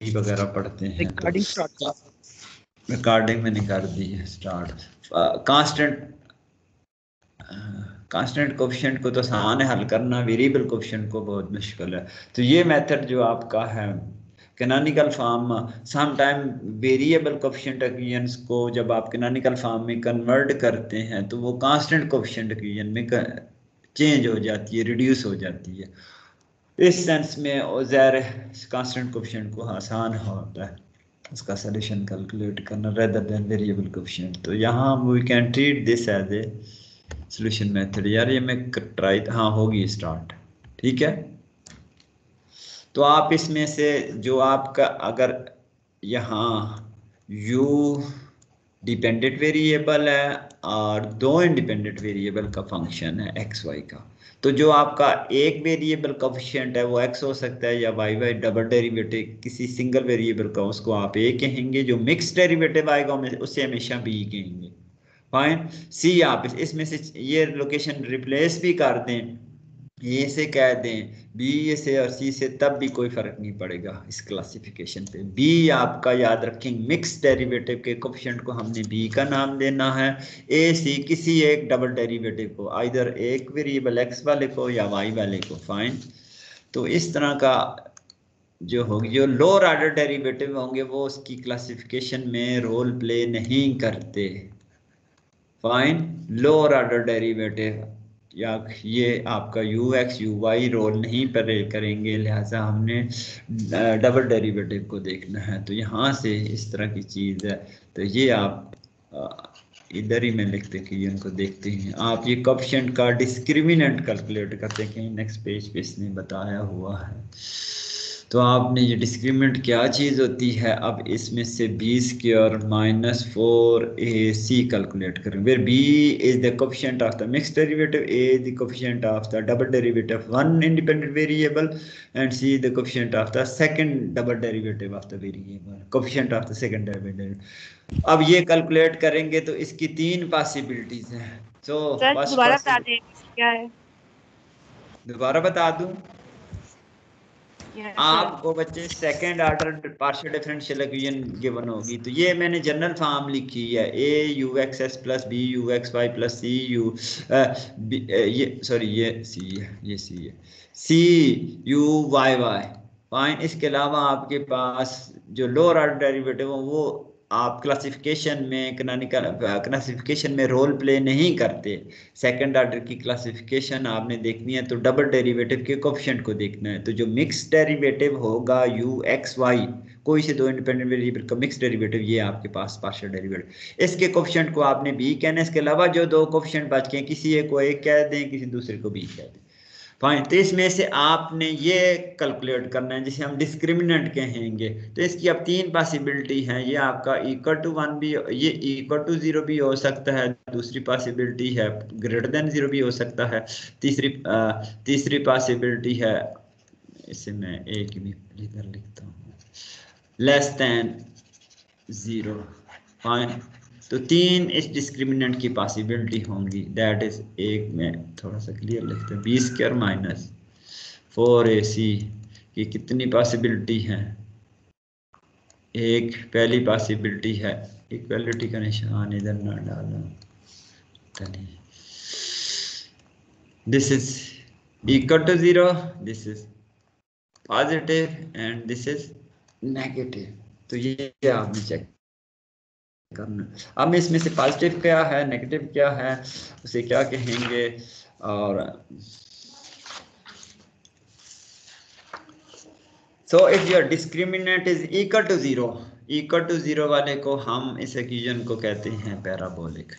वगैरह पढ़ते हैं रिकॉर्डिंग स्टार्ट रिकॉर्डिंग मैंने कर दी है स्टार्ट कांस्टेंट कांस्टेंट कोफिशिएंट को तो आसान है हल करना वेरिएबल कोफिशिएंट को बहुत मुश्किल है। तो ये मेथड जो आपका है canonical form some time variable coefficient equations को जब आप कैनोनिकल फॉर्म में कन्वर्ट करते हैं तो वो कांस्टेंट कोफिशिएंट इक्वेशन में चेंज हो जाती है रिड्यूस हो जाती है। इस सेंस में ज़ाहिर कांस्टेंट कोफिशिएंट को आसान होता है। उसका सोल्यूशन कैलकुलेट करना रेदर देन वेरिएबल कोफिशिएंट तो यहाँ we can treat this as a solution method यार ये मैं ट्राई हाँ होगी स्टार्ट ठीक है? तो आप इसमें से जो आपका अगर यहाँ u डिपेंडेंट वेरिएबल है और दो इंडिपेंडेंट वेरिएबल का फ़ंक्शन है एक्स वाई का। तो जो आपका एक वेरिएबल कोफिशिएंट है, वो एक्स हो सकता है या वाई वाई डबल डेरिवेटिव किसी सिंगल वेरिएबल का, उसको आप ए कहेंगे, जो मिक्स डेरिवेटिव आएगा उसे हमेशा बी कहेंगे। फाइन सी आप इसमें से ये लोकेशन रिप्लेस भी कर दें ए से कह दें बी से और सी से तब भी कोई फ़र्क नहीं पड़ेगा इस क्लासिफिकेशन पे। बी आपका याद रखें मिक्स डेरिवेटिव के कोफिशिएंट को हमने बी का नाम देना है। ए सी किसी एक डबल डेरिवेटिव को आइधर एक वेरिएबल एक्स वाले को या वाई वाले को फाइन तो इस तरह का जो होगी, जो लोअर आर्डर डेरिवेटिव होंगे, वो उसकी क्लासिफिकेशन में रोल प्ले नहीं करते। फाइन लोअर आर्डर डेरिवेटिव या ये आपका U X U Y role नहीं पर करेंगे, लिहाजा हमने डबल डेरिवेटिव को देखना है। तो यहाँ से इस तरह की चीज़ है। तो ये आप इधर ही मैं लिखते कि उनको देखते हैं। आप ये कप्शन का डिस्क्रिमिनेंट कैलकुलेट करते हैं कहीं नेक्स्ट पेज पे इसने बताया हुआ है। तो आपने ये डिस्क्रीमेंट क्या चीज़ होती है? अब इसमें से B square minus four A C calculate करें। Where B is the coefficient of the mix derivative A is the coefficient of the double derivative one independent variable and C the coefficient of the second double derivative of the variable coefficient of the second derivative अब ये calculate करेंगे तो इसकी तीन possibilities हैं। तो दोबारा बता दें क्या है? दोबारा बता दूँ? आपको बच्चे second order partial differential equation given होगी। तो ये मैंने जनरल फॉर्म लिखी है। A U X S plus B U X Y plus C U ये सॉरी ये सी है, ये सी है। C U Y Y fine इसके अलावा आपके पास जो लोअर ऑर्डर डेरिवेटिव वो आप क्लासिफिकेशन में कनानिकल क्लासिफिकेशन में रोल प्ले नहीं करते सेकंड ऑर्डर की क्लासिफिकेशन आपने देखनी है तो डबल डेरिवेटिव के कोफिशिएंट को देखना है। तो जो मिक्स डेरिवेटिव होगा यू एक्स वाई कोई से दो इंडिपेंडेंट वेरिएबल का मिक्स डेरिवेटिव ये आपके पास पार्शियल डेरिवेटिव इसके कोफिशिएंट को आपने बी कहना है इसके अलावा जो दो कोफिशिएंट बच गए किसी एक को एक कह दें, किसी दूसरे को बी कह दें। फाइन तो इसमें से आपने ये कैलकुलेट करना है जिसे हम डिस्क्रिमिनेंट कहेंगे। तो इसकी अब तीन पॉसिबिलिटी है। ये आपका इक्वल टू वन भी ये इक्वल टू ज़ीरो भी हो सकता है। दूसरी पॉसिबिलिटी है ग्रेटर देन ज़ीरो भी हो सकता है। तीसरी आ, तीसरी पॉसिबिलिटी है इसे मैं एक भी इधर लिखता हूँ। लेस देन ज़ीरो फाइन तो तीन इस डिस्क्रिमिनेंट की पॉसिबिलिटी होंगी। दैट इज़ एक में थोड़ा सा क्लियर लिखते हैं। B square minus four A C की कितनी पॉसिबिलिटी है? एक, पहली पॉसिबिलिटी है। इक्वलिटी का निशान इधर ना डालना। This is equal to zero this is positive and this is negative तो ये आपने चेक करना। अब इसमें से पॉजिटिव क्या है नेगेटिव क्या है, उसे क्या कहेंगे? और so if your discriminant is equal to zero equal to zero वाले को हम इस इक्वेशन को कहते हैं पैराबोलिक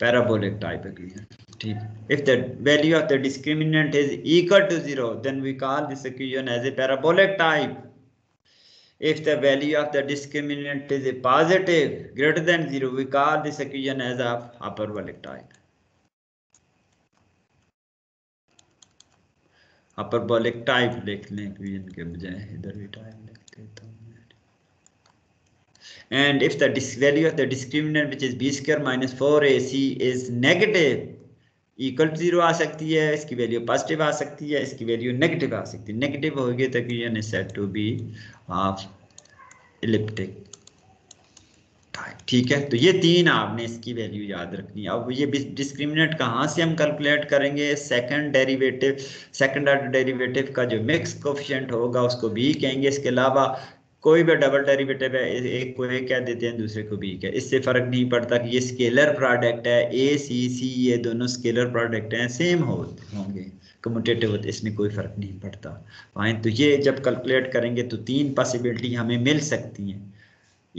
पैराबोलिक टाइप इक्वेशन ठीक। If the value of the discriminant is equal to zero then we call this equation as a parabolic type If the value of the discriminant is a positive greater than 0, we call this equation as a hyperbolic type. hyperbolic type लिखने equation के बजाय इधर भी type लिख देता And if the value of the discriminant which is b square minus 4ac is negative, equal to zero आ सकती है, इसकी वैल्यू पॉजिटिव आ सकती है, इसकी वैल्यू नेगेटिव आ सकती है। नेगेटिव होगी तो is said to be of elliptic ठीक है? तो ये तीन आपने इसकी वैल्यू याद रखनी है। अब ये डिस्क्रिमिनेट कहाँ से हम कैलकुलेट करेंगे? Second derivative second order derivative का जो मिक्स कोफिशेंट होगा, उसको बी कहेंगे। इसके अलावा कोई भी डबल डेरिवेटिव है एक को ए कह देते हैं, दूसरे को भी क्या? इससे फ़र्क नहीं पड़ता कि ये स्केलर प्रोडक्ट है ए सी सी ये दोनों स्केलर प्रोडक्ट हैं सेम हो होंगे कम्यूटेटिव होते, इसमें कोई फ़र्क नहीं पड़ता। फाइन तो ये जब कैलकुलेट करेंगे तो तीन पॉसिबिलिटी हमें मिल सकती हैं।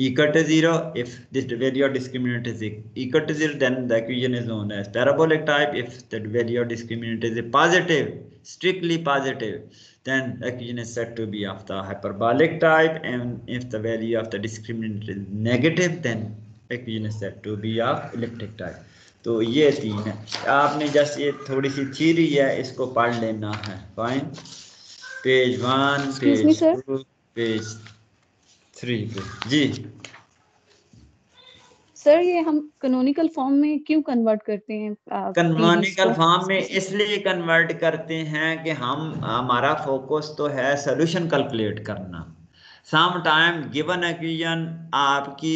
Equal to 0 if this value of discriminant is equal to 0 then the equation is known as parabolic type if the value of discriminant is a positive strictly positive then the equation is said to be of the hyperbolic type and if the value of the discriminant is negative then equation is said to be of elliptic type तो ये तीन है आपने just ये थोड़ी सी theory है इसको पढ़ लेना है fine page one page two page three पे जी। सर ये हम कैनोनिकल फॉर्म में क्यों कन्वर्ट करते हैं कैनोनिकल फॉर्म में इसलिए कन्वर्ट करते हैं कि हम हमारा फोकस तो है सोल्यूशन कैलकुलेट करना। सम टाइम गिवन एक्विजन आपकी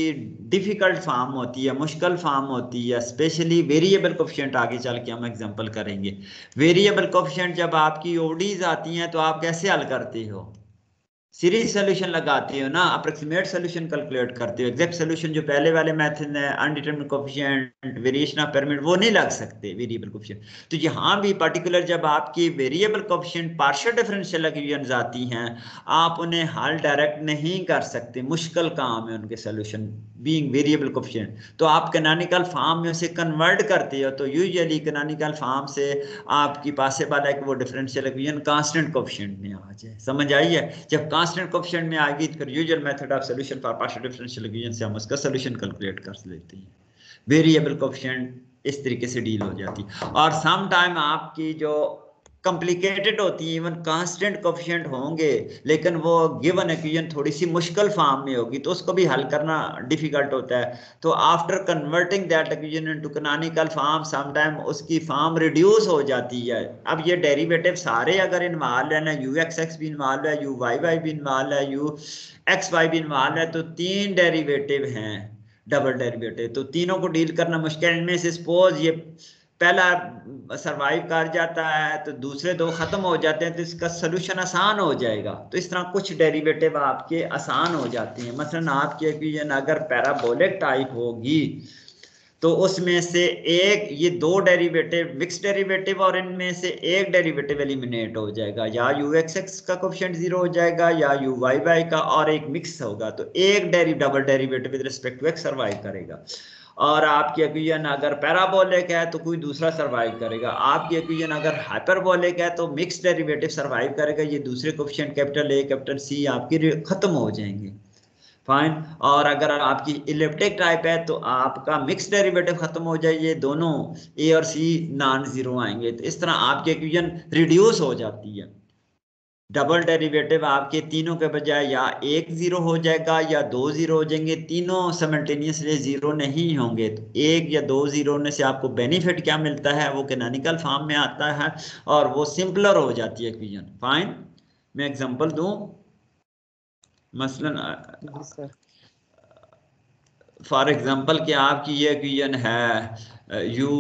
डिफ़िकल्ट फॉर्म होती है मुश्किल फॉर्म होती है स्पेशली वेरिएबल कोफिशिएंट आगे चल के हम एग्जांपल करेंगे। वेरिएबल कोफिशिएंट जब आपकी ओडीज आती हैं तो आप कैसे हल करते हो? सीरीज़ सोल्यूशन लगाते हो ना अप्रोक्सीमेट सोल्यूशन कैलकुलेट करते हो। एग्जैक्ट सोल्यूशन जो पहले वाले मेथड है undeterminate coefficient variation of pyramid वो नहीं लग सकते वेरिएबल कोफिशिएंट तो यहाँ भी पर्टिकुलर जब आपकी variable coefficient partial differential equations आती हैं, आप उन्हें हल डायरेक्ट नहीं कर सकते। मुश्किल काम है उनके सोल्यूशन बीइंग वेरिएबल कोफिशिएंट तो आप कैनोनिकल फॉर्म में उसे कन्वर्ट करते हो तो यूजुअली कैनोनिकल फॉर्म से आपकी पॉसिबल है कि वो डिफरेंशियल इक्वेशन कांस्टेंट कोफिशिएंट में आ जाए। समझ आई है? जब कांस्टेंट कोफिशिएंट में आएगी फिर usual method of solution for partial differential equation से हम उसका सॉल्यूशन कैलकुलेट कर लेते हैं। वेरिएबल कोफिशिएंट इस तरीके से डील हो जाती है। और सम टाइम आपकी जो कॉम्प्लिकेटेड होती है इवन कांस्टेंट कोफिशिएंट होंगे, लेकिन वो गिवन इक्वेशन थोड़ी सी मुश्किल फॉर्म में होगी तो उसको भी हल करना डिफ़िकल्ट होता है। तो after converting that equation into canonical form some time उसकी फॉर्म रिड्यूस हो जाती है। अब ये डेरिवेटिव सारे अगर इन्वॉल्व है ना यू एक्स एक्स भी इन्वॉल्व है यू वाई वाई भी इन्वॉल्व है यू एक्स वाई भी इन्वॉल्व है तो तीन डेरिवेटिव हैं डबल डेरिवेटिव तो तीनों को डील करना मुश्किल इनमें से सपोज़ ये पहला सरवाइव कर जाता है तो दूसरे दो खत्म हो जाते हैं तो इसका सोल्यूशन आसान हो जाएगा। तो इस तरह कुछ डेरिवेटिव आपके आसान हो जाते हैं। मसलन आपकी इक्वेशन अगर पैराबोलिक टाइप होगी तो उसमें से एक, ये दो डेरिवेटिव मिक्स डेरिवेटिव और इनमें से एक डेरिवेटिव एलिमिनेट हो जाएगा। या यू एक्स एक्स का क्वेश्चन ज़ीरो हो जाएगा, या यू वाई वाई का और एक मिक्स होगा। तो एक dairy double derivative with respect to X survive करेगा। और आपकी एक्विजन अगर पैराबोलिक है तो कोई दूसरा सर्वाइव करेगा। आपकी एक्विजन अगर हाइपरबोलिक है तो मिक्स डेरिवेटिव सर्वाइव करेगा। ये दूसरे question capital A capital C आपकी खत्म हो जाएँगे। फाइन और अगर आपकी इलेप्टिक टाइप है तो आपका मिक्स डेरिवेटिव खत्म हो जाए ये दोनों ए और सी नॉन ज़ीरो आएँगे। तो इस तरह आपकी एक्विजन रिड्यूस हो जाती है। डबल डेरिवेटिव आपके तीनों के बजाय या एक ज़ीरो हो जाएगा या दो ज़ीरो हो जाएँगे तीनों समल्टेनियसली ज़ीरो नहीं होंगे। तो एक या दो ज़ीरो होने से आपको बेनिफिट क्या मिलता है? वो कैनोनिकल फॉर्म में आता है और वो सिंपलर हो जाती है क्विजन फाइन मैं एग्जांपल दूँ? मसलन फॉर एग्जांपल कि आपकी ये क्विजन है U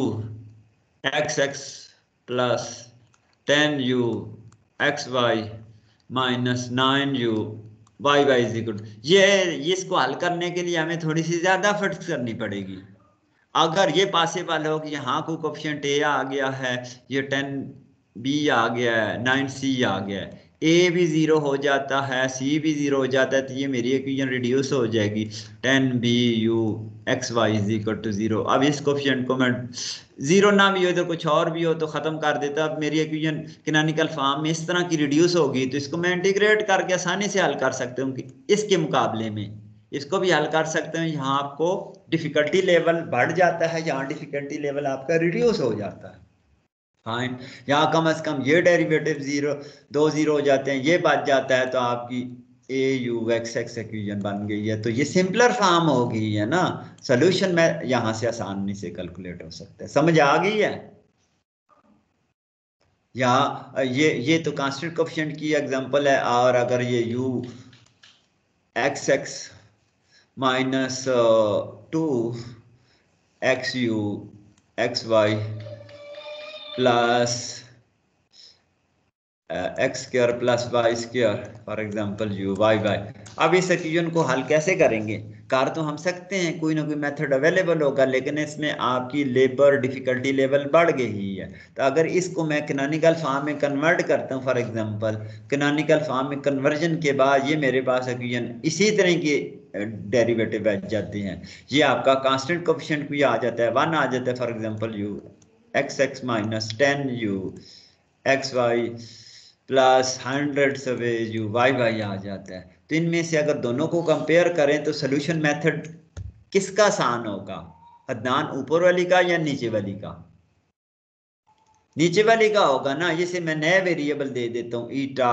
X X plus ten U X Y minus nine U Y Y is equal ये इसको हल करने के लिए हमें थोड़ी सी ज़्यादा फट करनी पड़ेगी। अगर ये पासे पॉसिबल हो कि यहाँ को ऑप्शन ए आ गया है, ये टेन बी आ गया है, नाइन सी आ गया है ए भी ज़ीरो हो जाता है सी भी ज़ीरो हो जाता है तो ये मेरी इक्वेशन रिड्यूस हो जाएगी। Ten B U X Y is equal to zero अब इस क्वेश्चन को मैं ज़ीरो ना भी हो तो कुछ और भी हो तो ख़त्म कर देता। अब मेरी इक्वेशन कैनोनिकल फॉर्म में इस तरह की रिड्यूस होगी तो इसको मैं इंटीग्रेट करके आसानी से हल कर सकता हूँ इसके मुकाबले में। इसको भी हल कर सकते हैं, यहाँ आपको डिफ़िकल्टी लेवल बढ़ जाता है, यहाँ डिफ़िकल्टी लेवल आपका रिड्यूस हो जाता है। फाइन यहाँ कम अज कम ये डेरिवेटिव ज़ीरो दो ज़ीरो हो जाते हैं, ये बच जाता है तो आपकी A U X X equation बन गई है। तो ये सिंपलर फॉर्म हो गई है ना? सोल्यूशन में यहाँ से आसानी से कैलकुलेट हो सकता है। समझ आ गई है? या, ये ये तो कांस्टेंट कोफिशिएंट की एग्जांपल है, और अगर ये u X X minus two X U X Y plus X square plus Y square for example U Y Y अब इस इक्वेशन को हल कैसे करेंगे? कार तो हम सकते हैं, कोई ना कोई मेथड अवेलेबल होगा, लेकिन इसमें आपकी लेबर डिफिकल्टी लेवल बढ़ गई है तो अगर इसको मैं कनानिकल फॉर्म में कन्वर्ट करता हूँ फॉर एग्जांपल कनानिकल फॉर्म में कन्वर्जन के बाद ये मेरे पास इक्वेशन इसी तरह की डेरिवेटिव आ जाती हैं। ये आपका कांस्टेंट कोफिशिएंट भी आ जाता है वन आ जाता है for example U minus ten U X Y plus hundred सवे यू वाई वाई आ जाता है। तो इनमें से अगर दोनों को कंपेयर करें तो सोल्यूशन मेथड किसका आसान होगा? अदनान ऊपर वाली का या नीचे वाली का? नीचे वाली का होगा ना जैसे मैं नए वेरिएबल दे देता हूँ ईटा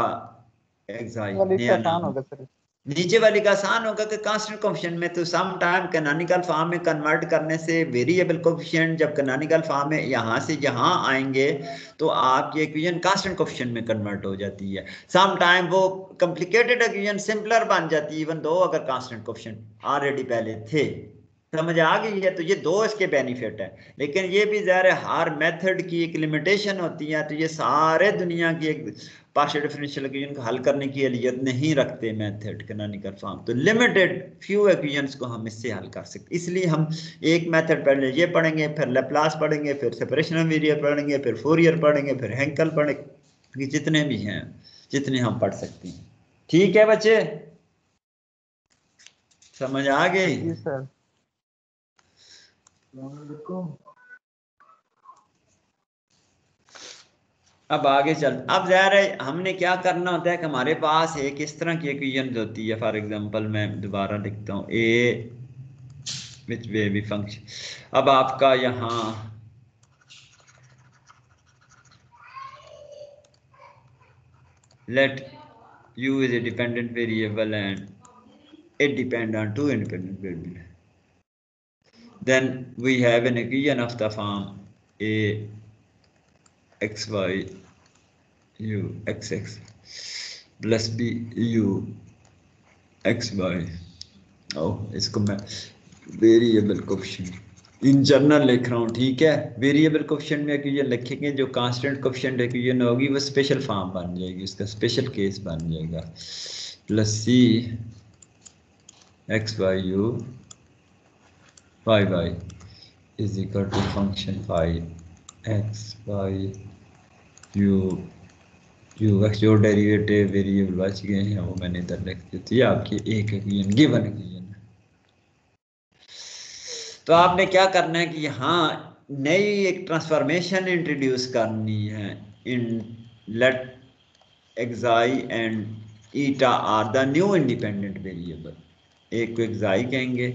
एक्साई होगा सर। नीचे वाली का आसान होगा कि कांस्टेंट कोफिशिएंट में तो सम टाइम कैनोनिकल फॉर्म में कन्वर्ट करने से वेरिएबल कोफिशिएंट जब कैनोनिकल फॉर्म में यहाँ से यहाँ आएँगे तो आपकी इक्वेशन कांस्टेंट कोफिशिएंट में कन्वर्ट हो जाती है। सम टाइम वो कॉम्प्लिकेटेड इक्वेशन सिंपलर बन जाती है इवन दो अगर कांस्टेंट कोफिशिएंट ऑलरेडी पहले थे। समझ आ गई है? तो ये दो इसके बेनिफिट है। लेकिन ये भी ज़ाहिर हर मेथड की एक लिमिटेशन होती है तो ये सारे दुनिया की एक पार्शियल डिफरेंशियल इक्वेशन को हल करने की अलियत नहीं रखते मेथड कैनोनिकल फॉर्म तो लिमिटेड फ्यू इक्वेशंस को हम इससे हल कर सकते इसलिए हम एक मेथड पहले ये पढ़ेंगे फिर लेप्लास पढ़ेंगे फिर सेपरेशन वीरियर पढ़ेंगे फिर फोरियर पढ़ेंगे फिर हैंकल पढ़ेंगे। जितने भी हैं जितने हम पढ़ सकते हैं। ठीक है बच्चे? समझ आ गई? सर। अब आगे चल। अब ज़ाहिर है, हमने क्या करना होता है कि हमारे पास एक इस तरह की इक्वेशन होती है। फॉर एग्जांपल मैं दोबारा लिखता हूँ। ए विच वे भी फ़ंक्शन अब आपका यहाँ let U is a dependent variable and it depend on two independent variable then we have an equation of the form A xy u xx plus B U X Y ओ इसको मैं variable coefficient इन general लिख रहा हूँ, ठीक है? Variable coefficient में क्यों लिखेंगे, जो कांस्टेंट कोफिशिएंट इक्वेशन होगी, वो स्पेशल फॉर्म बन जाएगी, उसका स्पेशल केस बन जाएगा. Plus C X Y U Y Y is equal to function five X Y X जो डेरिवेटिव वेरिएबल बच गए हैं वो मैंने इधर लिख दी थी, आपकी एक इक्वेशन गिवन इक्वेशन तो आपने क्या करना है कि यहाँ नई एक ट्रांसफॉर्मेशन इंट्रोड्यूस करनी है. इन let xi and eta are the new independent variable एक को एक्साई कहेंगे,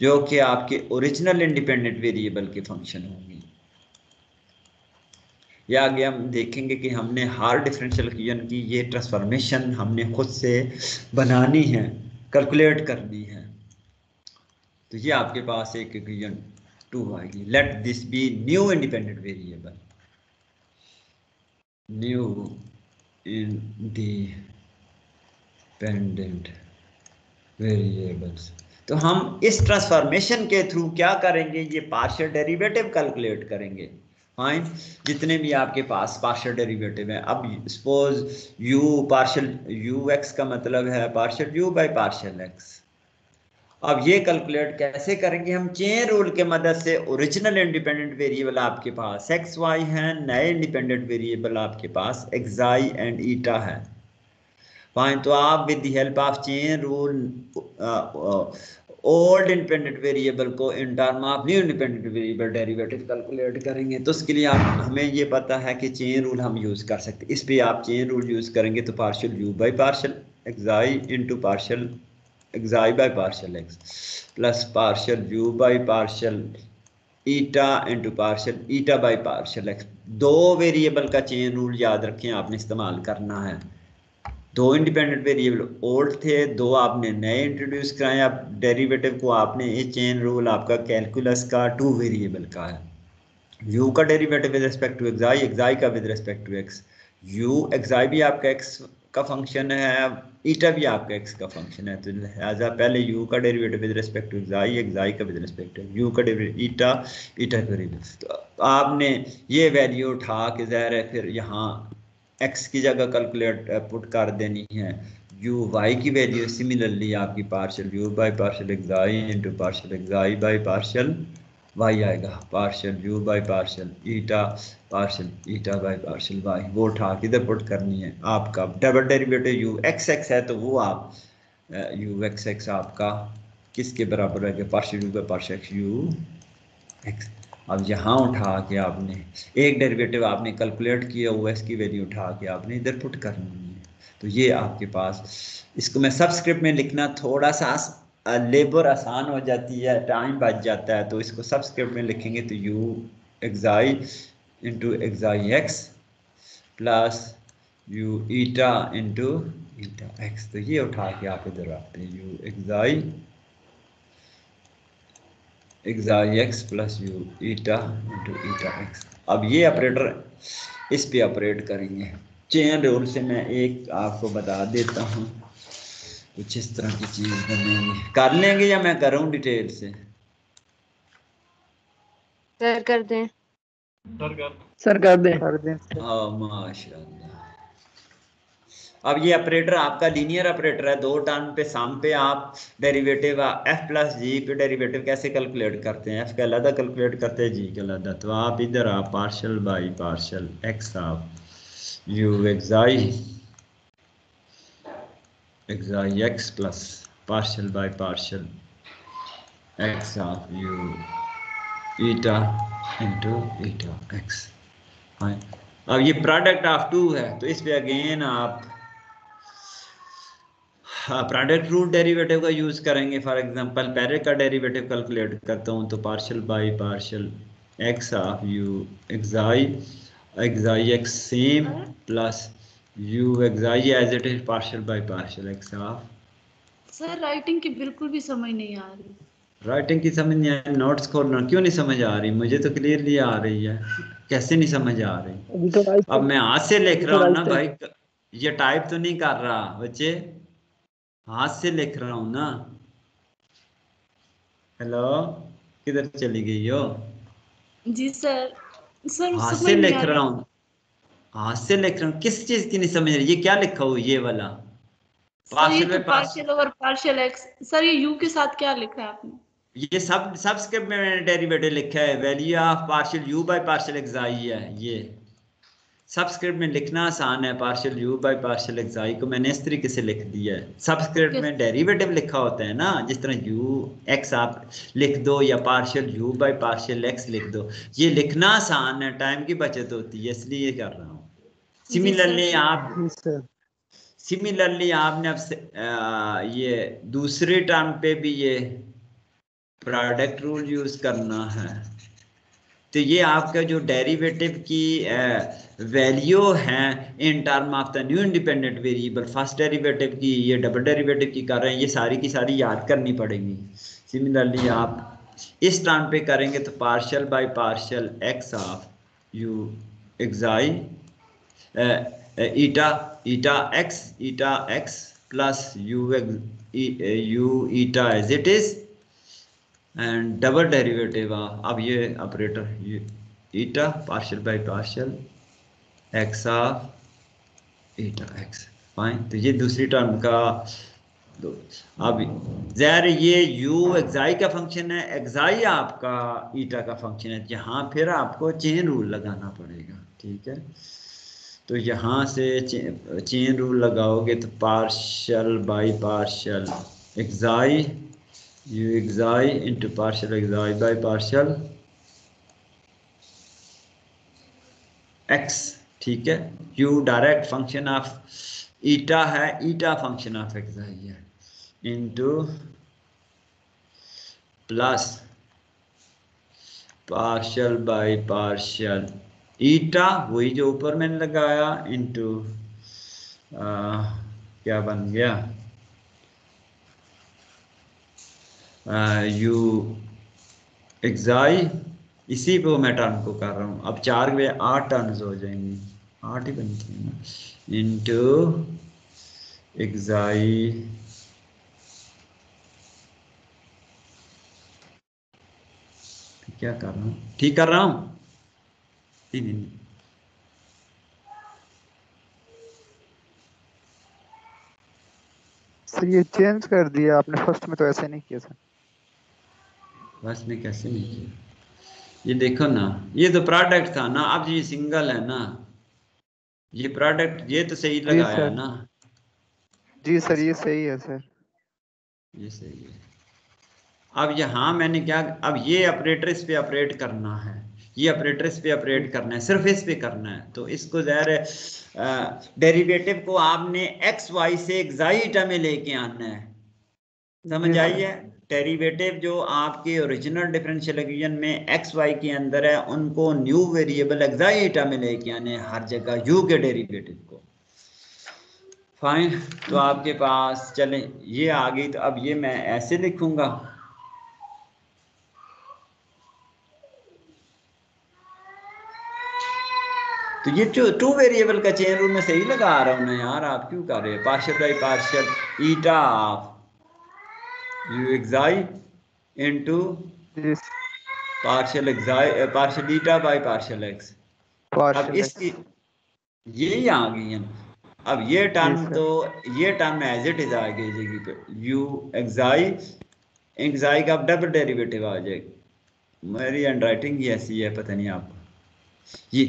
जो कि आपके ओरिजिनल इंडिपेंडेंट वेरिएबल के फ़ंक्शन होंगे. या आगे हम देखेंगे कि हमने हार डिफरेंशियल इक्वेशन की ये ट्रांसफॉर्मेशन हमने खुद से बनानी है कैलकुलेट करनी है। तो ये आपके पास एक इक्वेशन टू आएगी। Let this be new independent variable new independent variables तो हम इस ट्रांसफॉर्मेशन के थ्रू क्या करेंगे? ये पार्शियल डेरिवेटिव कैलकुलेट करेंगे। फाइन जितने भी आपके पास पार्शियल डेरिवेटिव है, अब suppose u partial U X का मतलब है partial u by partial X अब ये कैलकुलेट कैसे करेंगे हम? चेन रूल के मदद से ओरिजिनल इंडिपेंडेंट वेरिएबल आपके पास एक्स वाई है, नए इंडिपेंडेंट वेरिएबल आपके पास एक्साई एंड ईटा है। फाइन तो आप with the help of chain rule old independent variable को in term of new independent variable derivative calculate करेंगे तो उसके लिए आप, हमें ये पता है कि चेन रूल हम यूज़ कर सकते इस पर आप चेन रूल यूज़ करेंगे तो partial u by partial xi into partial xi by partial x plus partial u by partial eta into partial eta by partial x दो वेरिएबल का चेन रूल याद रखें, आपने इस्तेमाल करना है। दो इंडिपेंडेंट वेरिएबल ओल्ड थे, दो आपने नए इंट्रोड्यूस कराए, आप डेरिवेटिव को आपने ये चेन रूल आपका कैलकुलस का टू वेरिएबल का है। यू का derivative with respect to xi xi का with respect to x u xi भी आपका एक्स का फ़ंक्शन है ईटा भी आपका एक्स का फ़ंक्शन है। तो लिहाजा पहले यू का derivative with respect to xi xi का विद रिस्पेक्ट टू यू का डेरिवेटिव ईटा ईटा का डेरिवेटिव तो आपने ये वैल्यू उठा के ज़ाहिर है, फिर यहाँ एक्स की जगह कैलकुलेट पुट कर देनी है। यू वाई की वैल्यू सिमिलरली आपकी partial u by partial xi into partial xi by partial y आएगा। Partial u by partial eta partial eta by partial y वो उठा किधर पुट करनी है। आपका double derivative u x x है तो वो आप यू एक्स एक्स आपका किसके बराबर है partial u by partial x u x अब यहाँ उठा के आपने, एक डेरिवेटिव आपने कैलकुलेट किया हुआ इसकी वैल्यू उठा के आपने इधर पुट करनी है। तो ये आपके पास, इसको मैं सबस्क्रिप्ट में लिखना थोड़ा सा लेबर आसान हो जाती है टाइम बच जाता है तो इसको सबस्क्रिप्ट में लिखेंगे तो u xi into xi x plus u eta into eta x तो ये उठा के आप इधर आते हैं u xi x plus u eta into eta x अब ये ऑपरेटर इस पे ऑपरेट करेंगे। चेन रूल से मैं एक आपको बता देता हूँ। कुछ इस तरह की चीज़ बनेगी। कर लेंगे या मैं करूँ डिटेल से? सर कर दें। सर कर दें। सर कर दें। हाँ माशाल्लाह। अब ये ऑपरेटर आपका लीनियर ऑपरेटर है। दो टर्म पे साम पे आप डेरिवेटिव एफ़ प्लस जी पे डेरिवेटिव कैसे कैलकुलेट करते हैं? एफ़ का अलग कैलकुलेट करते हैं जी का अलग तो आप इधर आप पार्शल बाई पार्शल एक्स आप u xi xi x plus partial by partial, x of u, eta into eta x अब ये प्रोडक्ट ऑफ़ टू है। तो इस पे अगेन आप प्रोडक्ट रूट डेरिवेटिव का यूज़ करेंगे फॉर एग्जांपल पहले का डेरिवेटिव कैलकुलेट करता हूँ तो partial by partial x of u xi xi x same plus x i as it is partial by partial x of sir writing की बिल्कुल भी समझ नहीं आ रही। राइटिंग की समझ नहीं आ रही नोट्स खोलना क्यों नहीं समझ आ रही? मुझे तो क्लियरली आ रही है। कैसे नहीं समझ आ रही? तो अब मैं हाथ से लिख रहा हूँ ना भाई ये टाइप तो नहीं कर रहा बच्चे। हाथ से लिख रहा हूँ ना। हेलो किधर चली गई हो? जी सर सर हाथ से लिख रहा हूँ। हाथ से लिख रहा हूँ? किस चीज़ की नहीं समझ रही? ये क्या लिखा हो ये वाला? Partial partial over partial x sir ये यू के साथ क्या लिखा है आपने? ये सब सब स्क्रिप्ट में मैंने डेरिवेटिव लिखा है। Value of partial u by partial x i है ये। सबस्क्रिप्ट में लिखना आसान है partial u by partial x i को मैंने इस तरीके से लिख दिया है। सबस्क्रिप्ट में डेरिवेटिव लिखा होता है ना जिस तरह यू एक्स आप लिख दो या partial u by partial x लिख दो ये लिखना आसान है टाइम की बचत होती है इसलिए ये कर रहा हूँ। सिमिलरली आप सिमिलरली आपने अब ये दूसरे टर्म पे भी ये प्रोडक्ट रूल यूज़ करना है। तो ये आपका जो डेरिवेटिव की वैल्यू है in term of the new independent variable first derivative की, ये डबल डेरिवेटिव की कर रहे हैं, ये सारी की सारी याद करनी पड़ेगी। सिमिलरली आप इस टर्म पे करेंगे तो partial by partial x of u xi eta eta x eta x plus u u, eta as it is and double derivative अब ये operator eta partial by partial, x of eta x. Fine तो ये दूसरी term का अब जहर ये u एक्साई का फ़ंक्शन है एक्साई आपका ईटा का फ़ंक्शन है यहाँ फिर आपको चेन रूल लगाना पड़ेगा, ठीक है? तो यहाँ से चेन रूल लगाओगे तो partial by partial xi u xi into partial xi by partial x ठीक है? U direct function of eta है ईटा फ़ंक्शन ऑफ़ एक्साई है into plus partial by partial eta वही जो ऊपर मैंने लगाया इंटू क्या बन गया? यू एक्साई इसी पे मैं टर्न को कर रहा हूँ। अब चार के आठ टर्न हो जाएँगे। आठ ही बनती है ना। इंटू एग्जाई क्या कर रहा हूँ? ठीक कर रहा हूँ? सर, ये चेंज कर दिया आपने। फ़र्स्ट में तो ऐसे नहीं किया सर बस ने कैसे नहीं किया ये देखो ना ये तो प्रोडक्ट था ना अब ये सिंगल है ना। ये प्रोडक्ट ये तो सही लगाया है ना। जी सर ये सही है सर। ये सही है। अब यहाँ मैंने क्या अब ये ऑपरेटर इस पे ऑपरेट करना है। ये ऑपरेटर इस पे ऑपरेट करना है सिर्फ़ इस पे करना है। तो इसको ज़ाहिर डेरिवेटिव को आपने एक्स वाई से एक्साइटा में लेके आना है। समझ आई है? डेरिवेटिव जो आपके ओरिजिनल डिफरेंशियल इक्वेशन में एक्स वाई के अंदर है, उनको न्यू वेरिएबल एक्साइटा में लेके आने हर जगह यू के डेरिवेटिव को। फाइन तो आपके पास चले, ये आ गई तो अब ये मैं ऐसे लिखूँगा। तो ये जो टू वेरिएबल का चेन रूल में सही लगा रहा हूँ ना यार, आप क्यों कर रहे हैं? Partial by partial eta xi into partial xi partial eta by partial x अब इसकी ये आ गई है। अब ये टर्म तो ये टर्म एज इट इज़ आ गई पे। का अब डबल डेरिवेटिव आ जाएगी मेरी हैंड राइटिंग ऐसी है पता नहीं आपको ये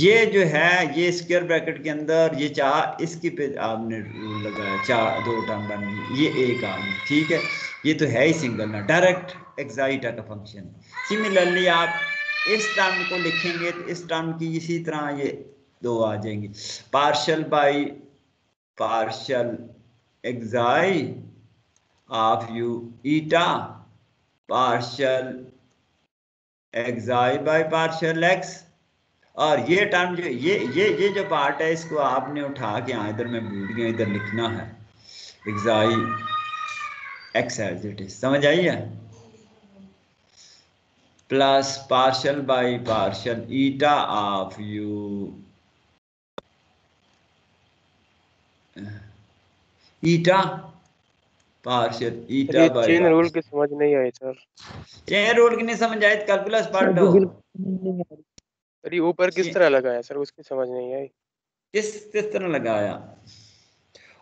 ये जो है, ये स्क्वायर ब्रैकेट के अंदर ये चार, इसकी पे आपने रूल लगाया, चार, दो टर्म बन ये एक आ गई ठीक है? ये तो है ही सिंगल ना डायरेक्ट एक्साइटा का फ़ंक्शन सिमिलरली आप इस टर्म को लिखेंगे तो इस टर्म की इसी तरह ये दो आ जाएँगे। Partial by partial xi of u eta partial xi by partial x और ये टर्म जो ये ये ये जो पार्ट है इसको आपने उठा के यहाँ इधर में भूल गया इधर लिखना है। Xi x as it is समझ आई है? Plus partial by partial eta of u eta partial eta by chain rule की समझ नहीं आई सर चेन रूल की नहीं समझ आई? कैलकुलस पढ़ लो अरे ऊपर किस तरह लगाया सर? उसकी समझ नहीं आई। किस किस तरह लगाया?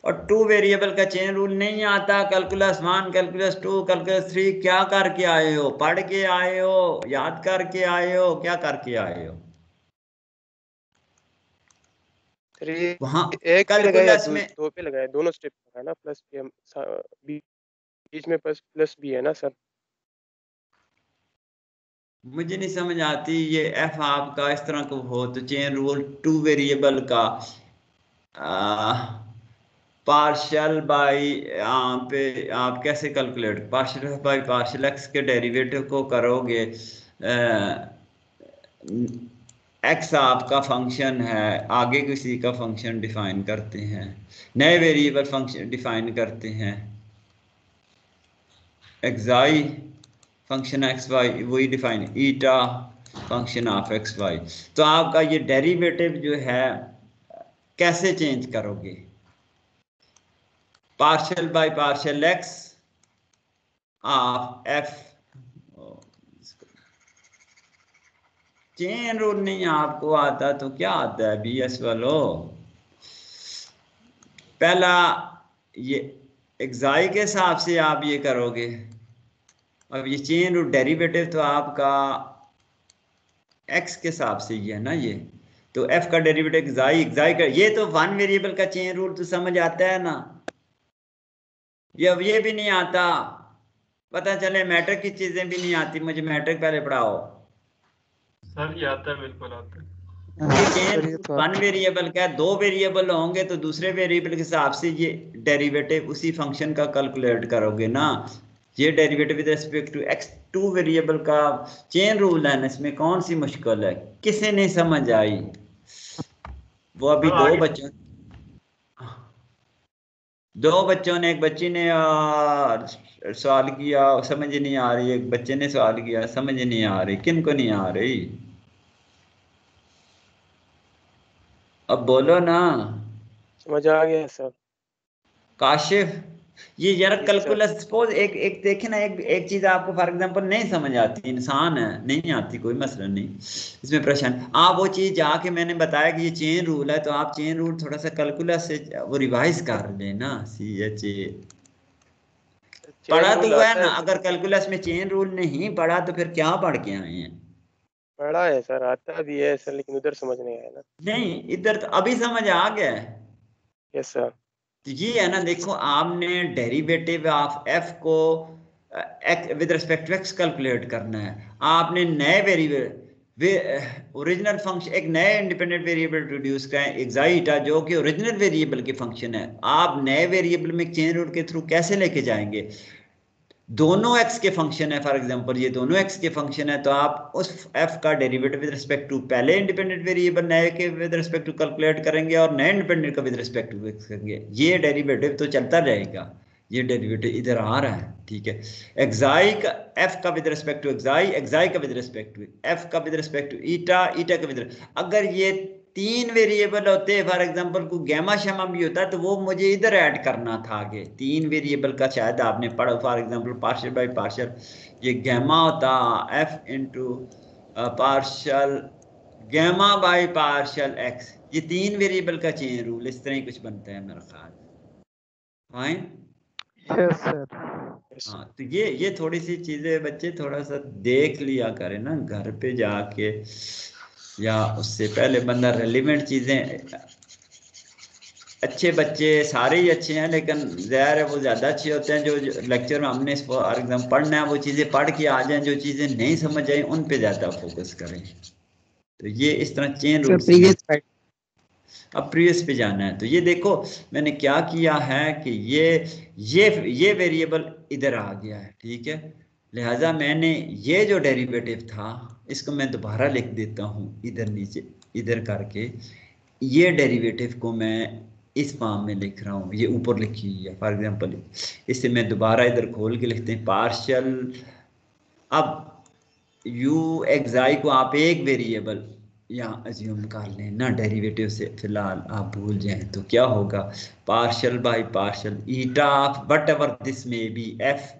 और टू वेरिएबल का चेन रूल नहीं आता। Calculus one calculus two calculus three क्या करके आए हो? पढ़ के आए हो? याद करके आए हो? क्या करके आए हो? वहाँ एक कैलकुलस में दो पे लगाया। दोनों स्टेप लगाया ना प्लस बीच में प्लस प्लस भी है ना सर? मुझे नहीं समझ आती ये एफ़ आपका इस तरह को हो तो चेन रूल टू वेरिएबल का पार्शल बाई पे आप कैसे calculate partial by partial x के डेरिवेटिव को करोगे एक्स आपका फ़ंक्शन है, आगे किसी का फ़ंक्शन डिफाइन करते हैं, नए वेरिएबल फ़ंक्शन डिफाइन करते हैं एक्साई फ़ंक्शन एक्स वाई वही define eta function of x y तो आपका ये डेरिवेटिव जो है, कैसे चेंज करोगे? Partial by partial x of f chain rule नहीं आपको आता तो क्या आता है बी एस वालो? पहला ये एग्जाई के हिसाब से आप ये करोगे। अब ये चेन रूट डेरिवेटिव तो आपका एक्स के हिसाब से ही है ना ये? तो एफ़ का डेरिवेटिव एक्साई एक्साई का ये तो वन वेरिएबल का चेन रूल तो समझ आता है ना? ये अब ये भी नहीं आता। पता चले मैट्रिक की चीज़ें भी नहीं आती। मुझे मैट्रिक पहले पढ़ाओ। सर ये आता है बिल्कुल आता है। वन वेरिएबल का दो वेरिएबल होंगे तो दूसरे वेरिएबल के हिसाब से ये डेरिवेटिव उसी फ़ंक्शन का कैलकुलेट करोगे ना? ये derivative with respect to x two variable का चेन रूल है ना इसमें कौन सी मुश्किल है? किसे नहीं समझ आई? वो अभी दो बच्चों दो बच्चों ने एक बच्ची ने सवाल किया समझ नहीं आ रही एक बच्चे ने सवाल किया समझ नहीं आ रही किन को नहीं आ रही? अब बोलो ना। समझ आ गया सर। काशिफ। ये यार कैलकुलस सपोज़ एक एक देखे ना एक एक चीज़ आपको फॉर एग्जांपल नहीं समझ आती इंसान है नहीं आती कोई मसला नहीं। इसमें प्रश्न आप वो चीज़ जाके मैंने बताया कि ये चेन रूल है तो आप चेन रूल थोड़ा सा कैलकुलस से वो रिवाइज कर लेना सी एच ए पढ़ा तो हुआ है ना अगर कैलकुलस में चेन रूल नहीं पढ़ा तो फिर क्या पढ़ के आए हैं? पढ़ा है सर आता भी है सर लेकिन उधर समझ नहीं आया ना। नहीं इधर तो अभी समझ आ गया। है यस सर ये है ना, देखो, आपने डेरिवेटिव ऑफ़ एफ़ को with respect to x calculate करना है। आपने नए वेरिएबल ओरिजिनल फ़ंक्शन एक नए इंडिपेंडेंट वेरिएबल प्रोड्यूस करें एग्जाइटा जो कि ओरिजिनल वेरिएबल की फ़ंक्शन है। आप नए वेरिएबल में चेन रूल के थ्रू कैसे लेके जाएँगे? दोनों एक्स के फ़ंक्शन है फॉर एग्जांपल ये दोनों एक्स के फ़ंक्शन है तो आप उस एफ़ का डेरिवेटिव विद रिस्पेक्ट टू पहले इंडिपेंडेंट वेरिएबल नए के विद रिस्पेक्ट टू कैलकुलेट करेंगे और नए इंडिपेंडेंट का विद रिस्पेक्ट टू करेंगे। ये डेरिवेटिव तो चलता रहेगा। ये डेरिवेटिव इधर आ रहा है, ठीक है। एक्साई का एफ़ का with respect to xi xi का विद रिस्पेक्ट टू एफ़ का with respect to eta eta का विद अगर ये तीन वेरिएबल होते फॉर एग्जांपल को गैमा शमा भी होता है तो वो मुझे इधर ऐड करना था आगे। तीन वेरिएबल का शायद आपने पढ़ा for example partial by partial ये गैमा होता f into partial gamma by partial x ये तीन वेरिएबल का चेन रूल इस तरह ही कुछ बनता है मेरा ख्याल। फाइन यस सर हाँ तो ये ये थोड़ी सी चीज़ें बच्चे थोड़ा सा देख लिया करें ना घर पे जाके। या उससे पहले बंदा रेलिवेंट चीज़ें अच्छे बच्चे सारे ही अच्छे हैं लेकिन ज़ाहिर है वो ज़्यादा अच्छे होते हैं जो लेक्चर में हमने फॉर एग्ज़ाम पढ़ना है वो चीज़ें पढ़ के आ जाएँ जो चीज़ें नहीं समझ आई उन पे ज़्यादा फोकस करें। तो ये इस तरह चेन रूल अब प्रीवियस पे जाना है तो ये देखो मैंने क्या किया है कि ये ये ये वेरिएबल इधर आ गया है ठीक है? लिहाजा मैंने ये जो डेरिवेटिव था इसको मैं दोबारा लिख देता हूँ इधर नीचे, इधर करके। ये डेरिवेटिव को मैं इस फॉर्म में लिख रहा हूँ, ये ऊपर लिखी हुई है फॉर एग्जांपल इसे मैं दोबारा इधर खोल के लिखते हैं पार्शियल अब यू एक्साई को आप एक वेरिएबल यहाँ अज्यूम कर लें ना डेरिवेटिव से, फ़िलहाल आप भूल जाएँ तो क्या होगा? Partial by partial eta of whatever this may be f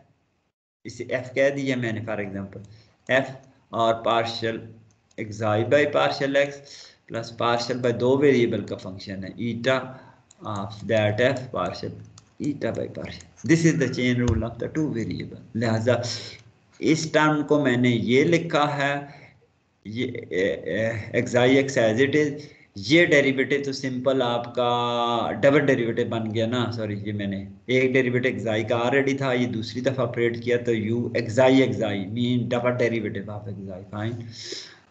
इसे एफ़ कह दिया मैंने फॉर एग्जांपल एफ़ और partial xi by partial x plus partial by दो वेरिएबल का फ़ंक्शन है eta of that f partial eta by partial this is the chain rule of the two variable लिहाजा इस term को मैंने ये लिखा है, ये xi x as it is ये डेरिवेटिव तो सिंपल आपका डबल डेरिवेटिव बन गया ना सॉरी ये मैंने एक डेरिवेटिव एक्साई का ऑलरेडी था, ये दूसरी दफ़ा ऑपरेट किया तो u xi xi mean double derivative of xi fine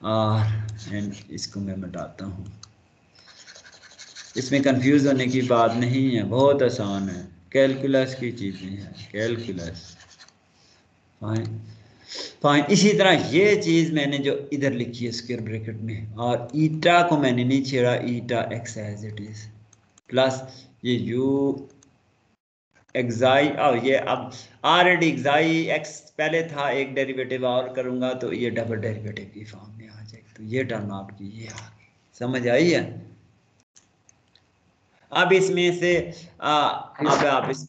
और एंड इसको मैं मिटाता हूँ। इसमें कंफ्यूज होने की बात नहीं है, बहुत आसान है। कैलकुलस की चीज़ें हैं कैलकुलस फाइन फाइन इसी तरह ये चीज़ मैंने जो इधर लिखी है स्क्वेयर ब्रैकेट में और ईटा को मैंने नहीं छेड़ा eta x as it is plus ये यू एक्साई और ये अब ऑलरेडी एक्साई एक्स पहले था एक डेरिवेटिव और करूँगा तो ये डबल डेरिवेटिव की फॉर्म में आ जाएगी। तो ये टर्म आपकी ये आ गई। समझ आई है? अब इसमें से आ, अब आप इस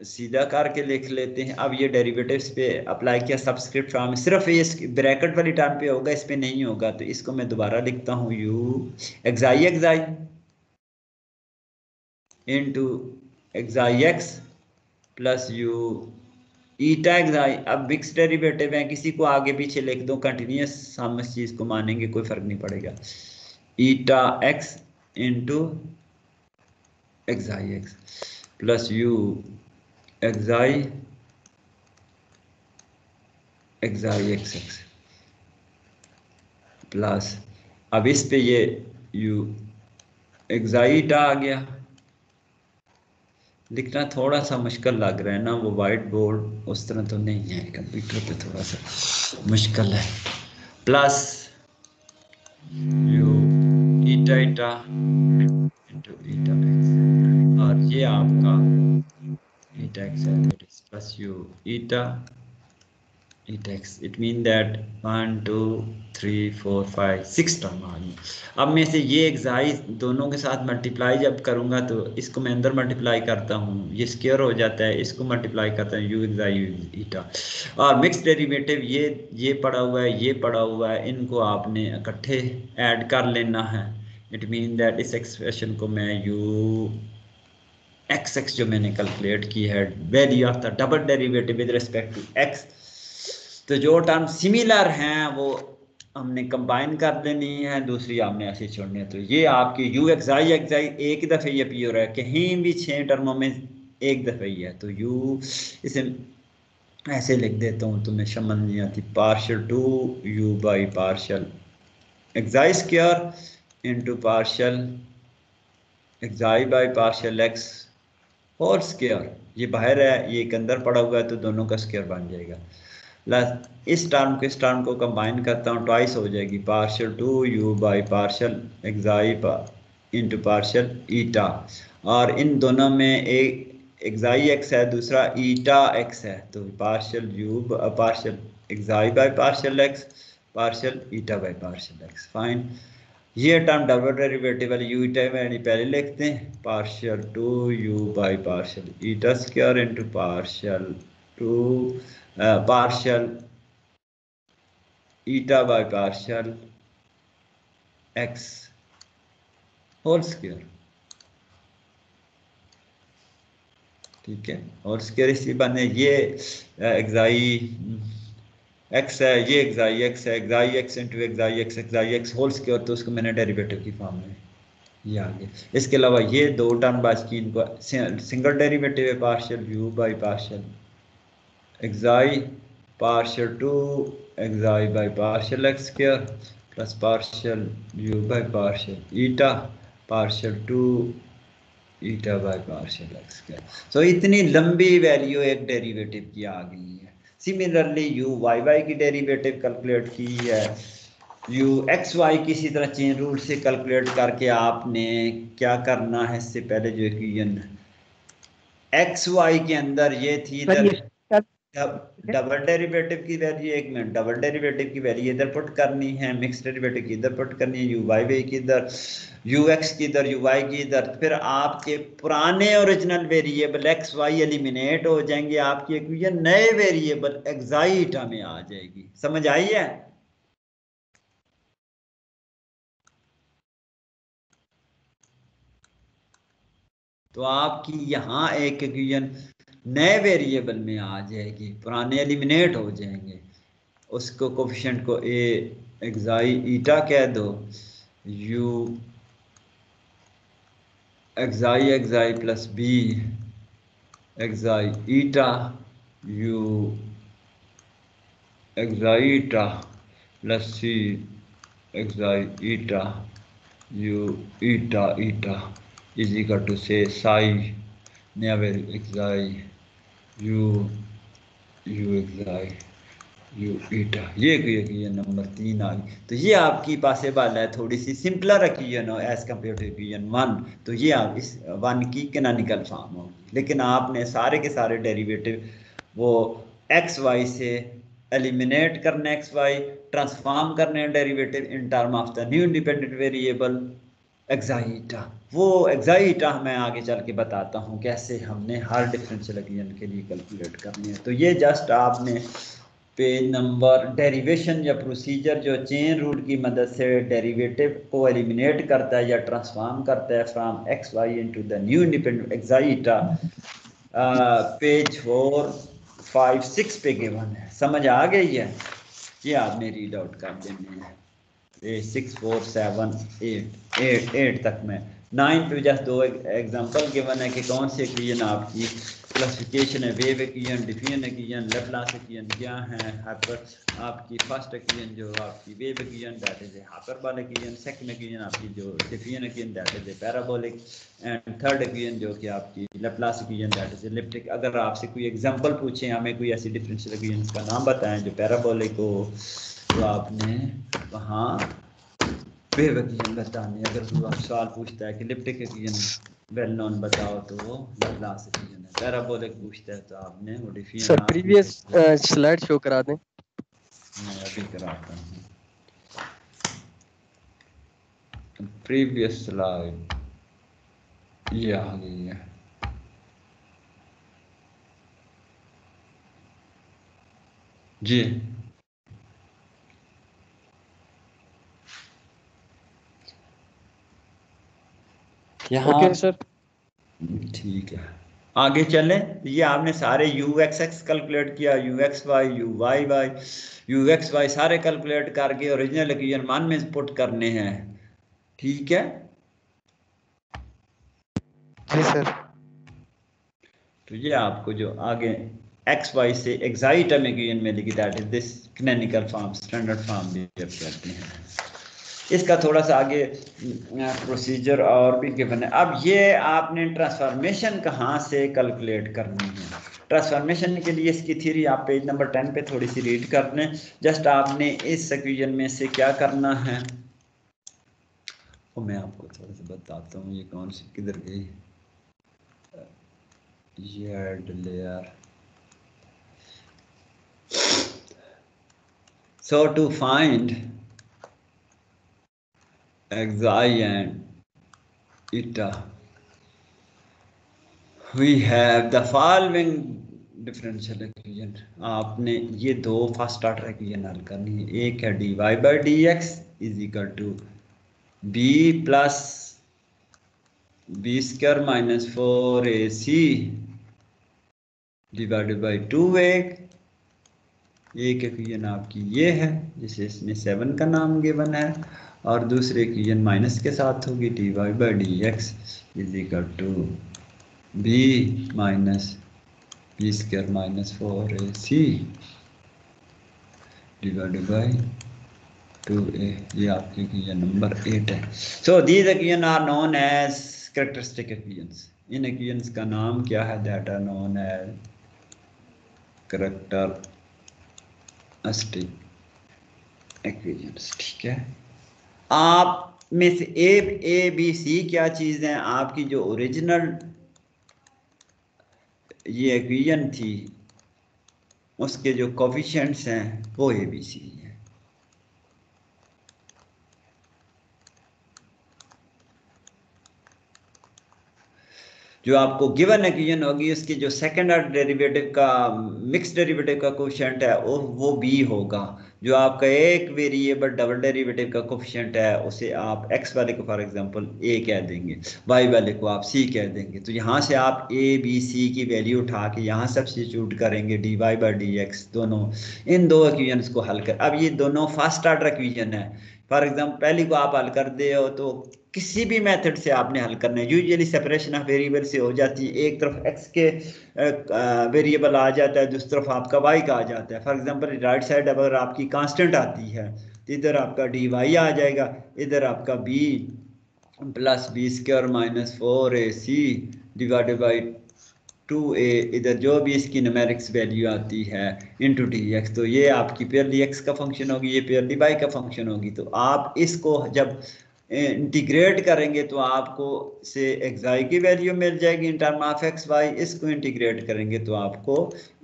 सीधा करके लिख लेते हैं। अब ये डेरिवेटिव्स पे अप्लाई किया सब्सक्रिप्ट फॉर्म सिर्फ़ ये ब्रैकेट वाली टर्म पे होगा, इस पे नहीं होगा। तो इसको मैं दोबारा लिखता हूँ। U xi xi into xi x plus u eta xi अब मिक्स डेरिवेटिव है, किसी को आगे पीछे लिख दो कंटिन्यूस हम इस चीज़ को मानेंगे, कोई फ़र्क नहीं पड़ेगा। Eta x into xi x plus u xi xi x plus अब इस पे ये यू एक्साइटा आ गया. लिखना थोड़ा सा मुश्किल लग रहा है ना, वो वाइट बोर्ड उस तरह तो नहीं है कंप्यूटर पे थोड़ा सा मुश्किल है. Plus u eta eta into eta और ये आपका eta x plus u eta it x it mean that one two three four five six term आ अब मैं से ये एक्साइज दोनों के साथ मल्टीप्लाई जब करूँगा तो इसको मैं अंदर मल्टीप्लाई करता हूँ। ये स्क्योर हो जाता है, इसको मल्टीप्लाई करता हूँ यू एक्साई यू ईटा और मिक्स डेरिवेटिव ये ये पड़ा हुआ है, ये पड़ा हुआ है, इनको आपने इकट्ठे ऐड कर लेना है। इट मीन दैट इस एक्सप्रेशन को मैं यू एक्स एक्स जो मैंने कैलकुलेट की है value of the double derivative with respect to x तो जो टर्म सिमिलर हैं, वो हमने कंबाइन कर देनी है, दूसरी आपने ऐसे छोड़नी है तो ये आपकी यू एक्साई एक्साई एक दफ़े ये पी हो रहा है, कहीं भी छः टर्मों में एक दफ़े ही है तो यू इसे ऐसे लिख देता हूँ, तुम्हें समझ नहीं आती partial two u by partial xi square into partial xi by partial x और स्केयर ये बाहर है, ये एक अंदर पड़ा हुआ है तो दोनों का स्केयर बन जाएगा। इस टर्म को इस टर्म को कंबाइन करता हूँ ट्वाइस हो जाएगी। Partial two u by partial xi into partial eta और इन दोनों में एक एग्जाई एक्स है, दूसरा ईटा एक्स है। तो partial u partial xi by partial x partial eta by partial x fine ये term double derivative u eta में पहले लिखते हैं partial two u by partial eta square into partial two uh, eta eta by x whole whole ठीक है? और square इसी बने ये एक्साई एक्स है, ये एक्साई एक्स है xi x into xi x xi x whole square तो उसको मैंने डेरिवेटिव की फॉर्म में ये आ गया। इसके अलावा ये दो टर्म बाज की इनको सिंगल डेरिवेटिव है partial u by partial xi partial 2 xi by partial x square, plus partial u by partial eta, partial 2 eta by partial x square so, इतनी लंबी वैल्यू एक डेरिवेटिव की आ गई है। सिमिलरली यू वाई वाई की derivative calculate की है। यू एक्स वाई किसी तरह चेन रूल से कैलकुलेट करके आपने क्या करना है इससे पहले जो इक्वेशन एक्स वाई के अंदर ये थी डबल डेरिवेटिव की वैल्यू एक मिनट डबल डेरिवेटिव की वैल्यू इधर पुट करनी है मिक्स डेरिवेटिव की इधर पुट करनी है यू वाई वाई की इधर यू एक्स की इधर यू वाई की इधर फिर आपके पुराने original variable x y eliminate हो जाएँगे आपकी इक्वेशन नए वेरिएबल एक्साइटा में आ जाएगी। समझ आई है? तो आपकी यहाँ एक इक्वेशन नए वेरिएबल में आ जाएगी, पुराने एलिमिनेट हो जाएँगे। उसको कोफिशेंट को ए एक्साई ईटा कह दो u xi xi plus b xi eta u xi eta plus c xi eta u eta eta is equal to से psi never xi u u u eta ये ये नंबर तीन आ गई। तो ये आपकी पॉसिबल है, थोड़ी सी सिंपलर रखी है as compare to equation one तो ये आप इस वन की कैनानिकल फॉर्म होगी लेकिन आपने सारे के सारे डेरिवेटिव वो एक्स वाई से एलिमिनेट करने एक्स वाई ट्रांसफॉर्म करने derivative in term of the new independent variable xi eta वो एग्जाइटा मैं आगे चल के बताता हूँ कैसे हमने हर डिफरेंशियल इक्वेशन के लिए कैलकुलेट करनी है। तो ये जस्ट आपने पेज नंबर डेरिवेशन या प्रोसीजर जो चेन रूल की मदद से डेरिवेटिव को एलिमिनेट करता है या ट्रांसफॉर्म करता है from x y into the new independent xi eta page four five six पे गिवन है। समझ आ गई है? ये आपने रीड आउट कर देने हैं। Six four seven eight eight eight तक में। नाइन पे जस्ट दो एग्जांपल गिवन है कि कौन से इक्वेशन आपकी क्लासिफिकेशन है। Wave equation diffusion equation Laplace equation क्या है? हाइपर आपकी फ़र्स्ट इक्वेशन जो आपकी wave equation that is hyperbolic equation second equation आपकी जो diffusion equation that is parabolic and third equation जो कि आपकी Laplace equation that is elliptic अगर आपसे कोई एग्जांपल पूछे, हमें कोई ऐसी डिफरेंशियल इक्वेशन का नाम बताएँ जो पैराबोलिक हो। तो आपने वहाँ बेवकीन बताने अगर कोई सवाल पूछता है कि लिप्टिक वेल नोन बताओ तो वो लास्ट है। पैराबोलिक पूछता है तो आपने सर प्रीवियस स्लाइड शो करा दें। मैं अभी कराता हूँ। प्रीवियस स्लाइड ये आ गई है। जी। यहाँ okay, सर ठीक है। आगे चलें। ये आपने सारे यू एक्स एक्स कैलकुलेट किया। U x y u y y u x y सारे कैलकुलेट करके ओरिजिनल इक्वेशन मान में पुट करने हैं। ठीक है? जी सर तो ये आपको जो आगे एक्स वाई से एग्जाइटम इक्वेशन में लिखी that is this canonical form standard form भी जब कहते हैं। इसका थोड़ा सा आगे प्रोसीजर और भी गिवन है। अब ये आपने ट्रांसफॉर्मेशन कहाँ से कैलकुलेट करनी है? ट्रांसफॉर्मेशन के लिए इसकी थ्योरी आप पेज नंबर टेन पे थोड़ी सी रीड कर लें जस्ट आपने इस इक्वेशन में से क्या करना है? मैं आपको थोड़ा सा बताता हूँ, ये कौन सी, किधर गई? Layer so to find xi and eta we have the following differential equation आपने ये दो फ़र्स्ट ऑर्डर इक्वेशन हल करनी है। एक है d y by d x is equal to b plus b square minus four a c divided by two एक एक इक्वेशन आपकी ये है, जिसे इसमें सेवन का नाम गिवन है। और दूसरे इक्वेशन माइनस के साथ होगी d y by d x is equal to b minus b square minus four a c divided by two a ये आपके इक्वेशन नंबर एट है। So these equation are known as characteristic equations in equations का नाम क्या है? That are known as character equations ठीक है? आप में से ए ए बी सी क्या चीज़ है? आपकी जो ओरिजिनल ये इक्वेशन थी, उसके जो कोफिशेंट्स हैं, वो ए बी सी है। जो आपको गिवन इक्वेशन होगी, उसकी जो सेकेंड ऑर्डर डेरिवेटिव का मिक्स डेरिवेटिव का कोफिशिएंट है, वो वो बी होगा। जो आपका एक वेरिएबल डबल डेरिवेटिव का कोफिशियंट है, उसे आप एक्स वाले को फॉर एग्जांपल ए कह देंगे वाई वाले को आप सी कह देंगे। तो यहाँ से आप ए बी सी की वैल्यू उठा के यहाँ सब्सिट्यूट करेंगे d y by d x दोनों, इन दो इक्वेशन को हल कर। अब ये दोनों फ़र्स्ट आर्डर इक्वेशन है। फॉर एग्ज़ाम्पल पहली को आप हल कर दे हो तो किसी भी मेथड से आपने हल करना है। यूजुअली सेपरेशन ऑफ़ वेरिएबल से हो जाती है। एक तरफ़ एक्स के वेरिएबल आ जाता है, दूसरी तरफ़ आपका वाई का आ जाता है। फॉर एग्जांपल राइट साइड अगर आपकी कांस्टेंट आती है तो इधर आपका डी वाई आ जाएगा। इधर आपका b plus b square minus four a c divided by two a इधर जो भी इसकी नमेरिक्स वैल्यू आती है इंटू डी एक्स तो ये आपकी पेयरली एक्स का फ़ंक्शन होगी, ये पेयरली वाई का फ़ंक्शन होगी तो आप इसको जब इंटीग्रेट करेंगे तो आपको से एक्साई की वैल्यू मिल जाएगी in term of x y इसको इंटीग्रेट करेंगे तो आपको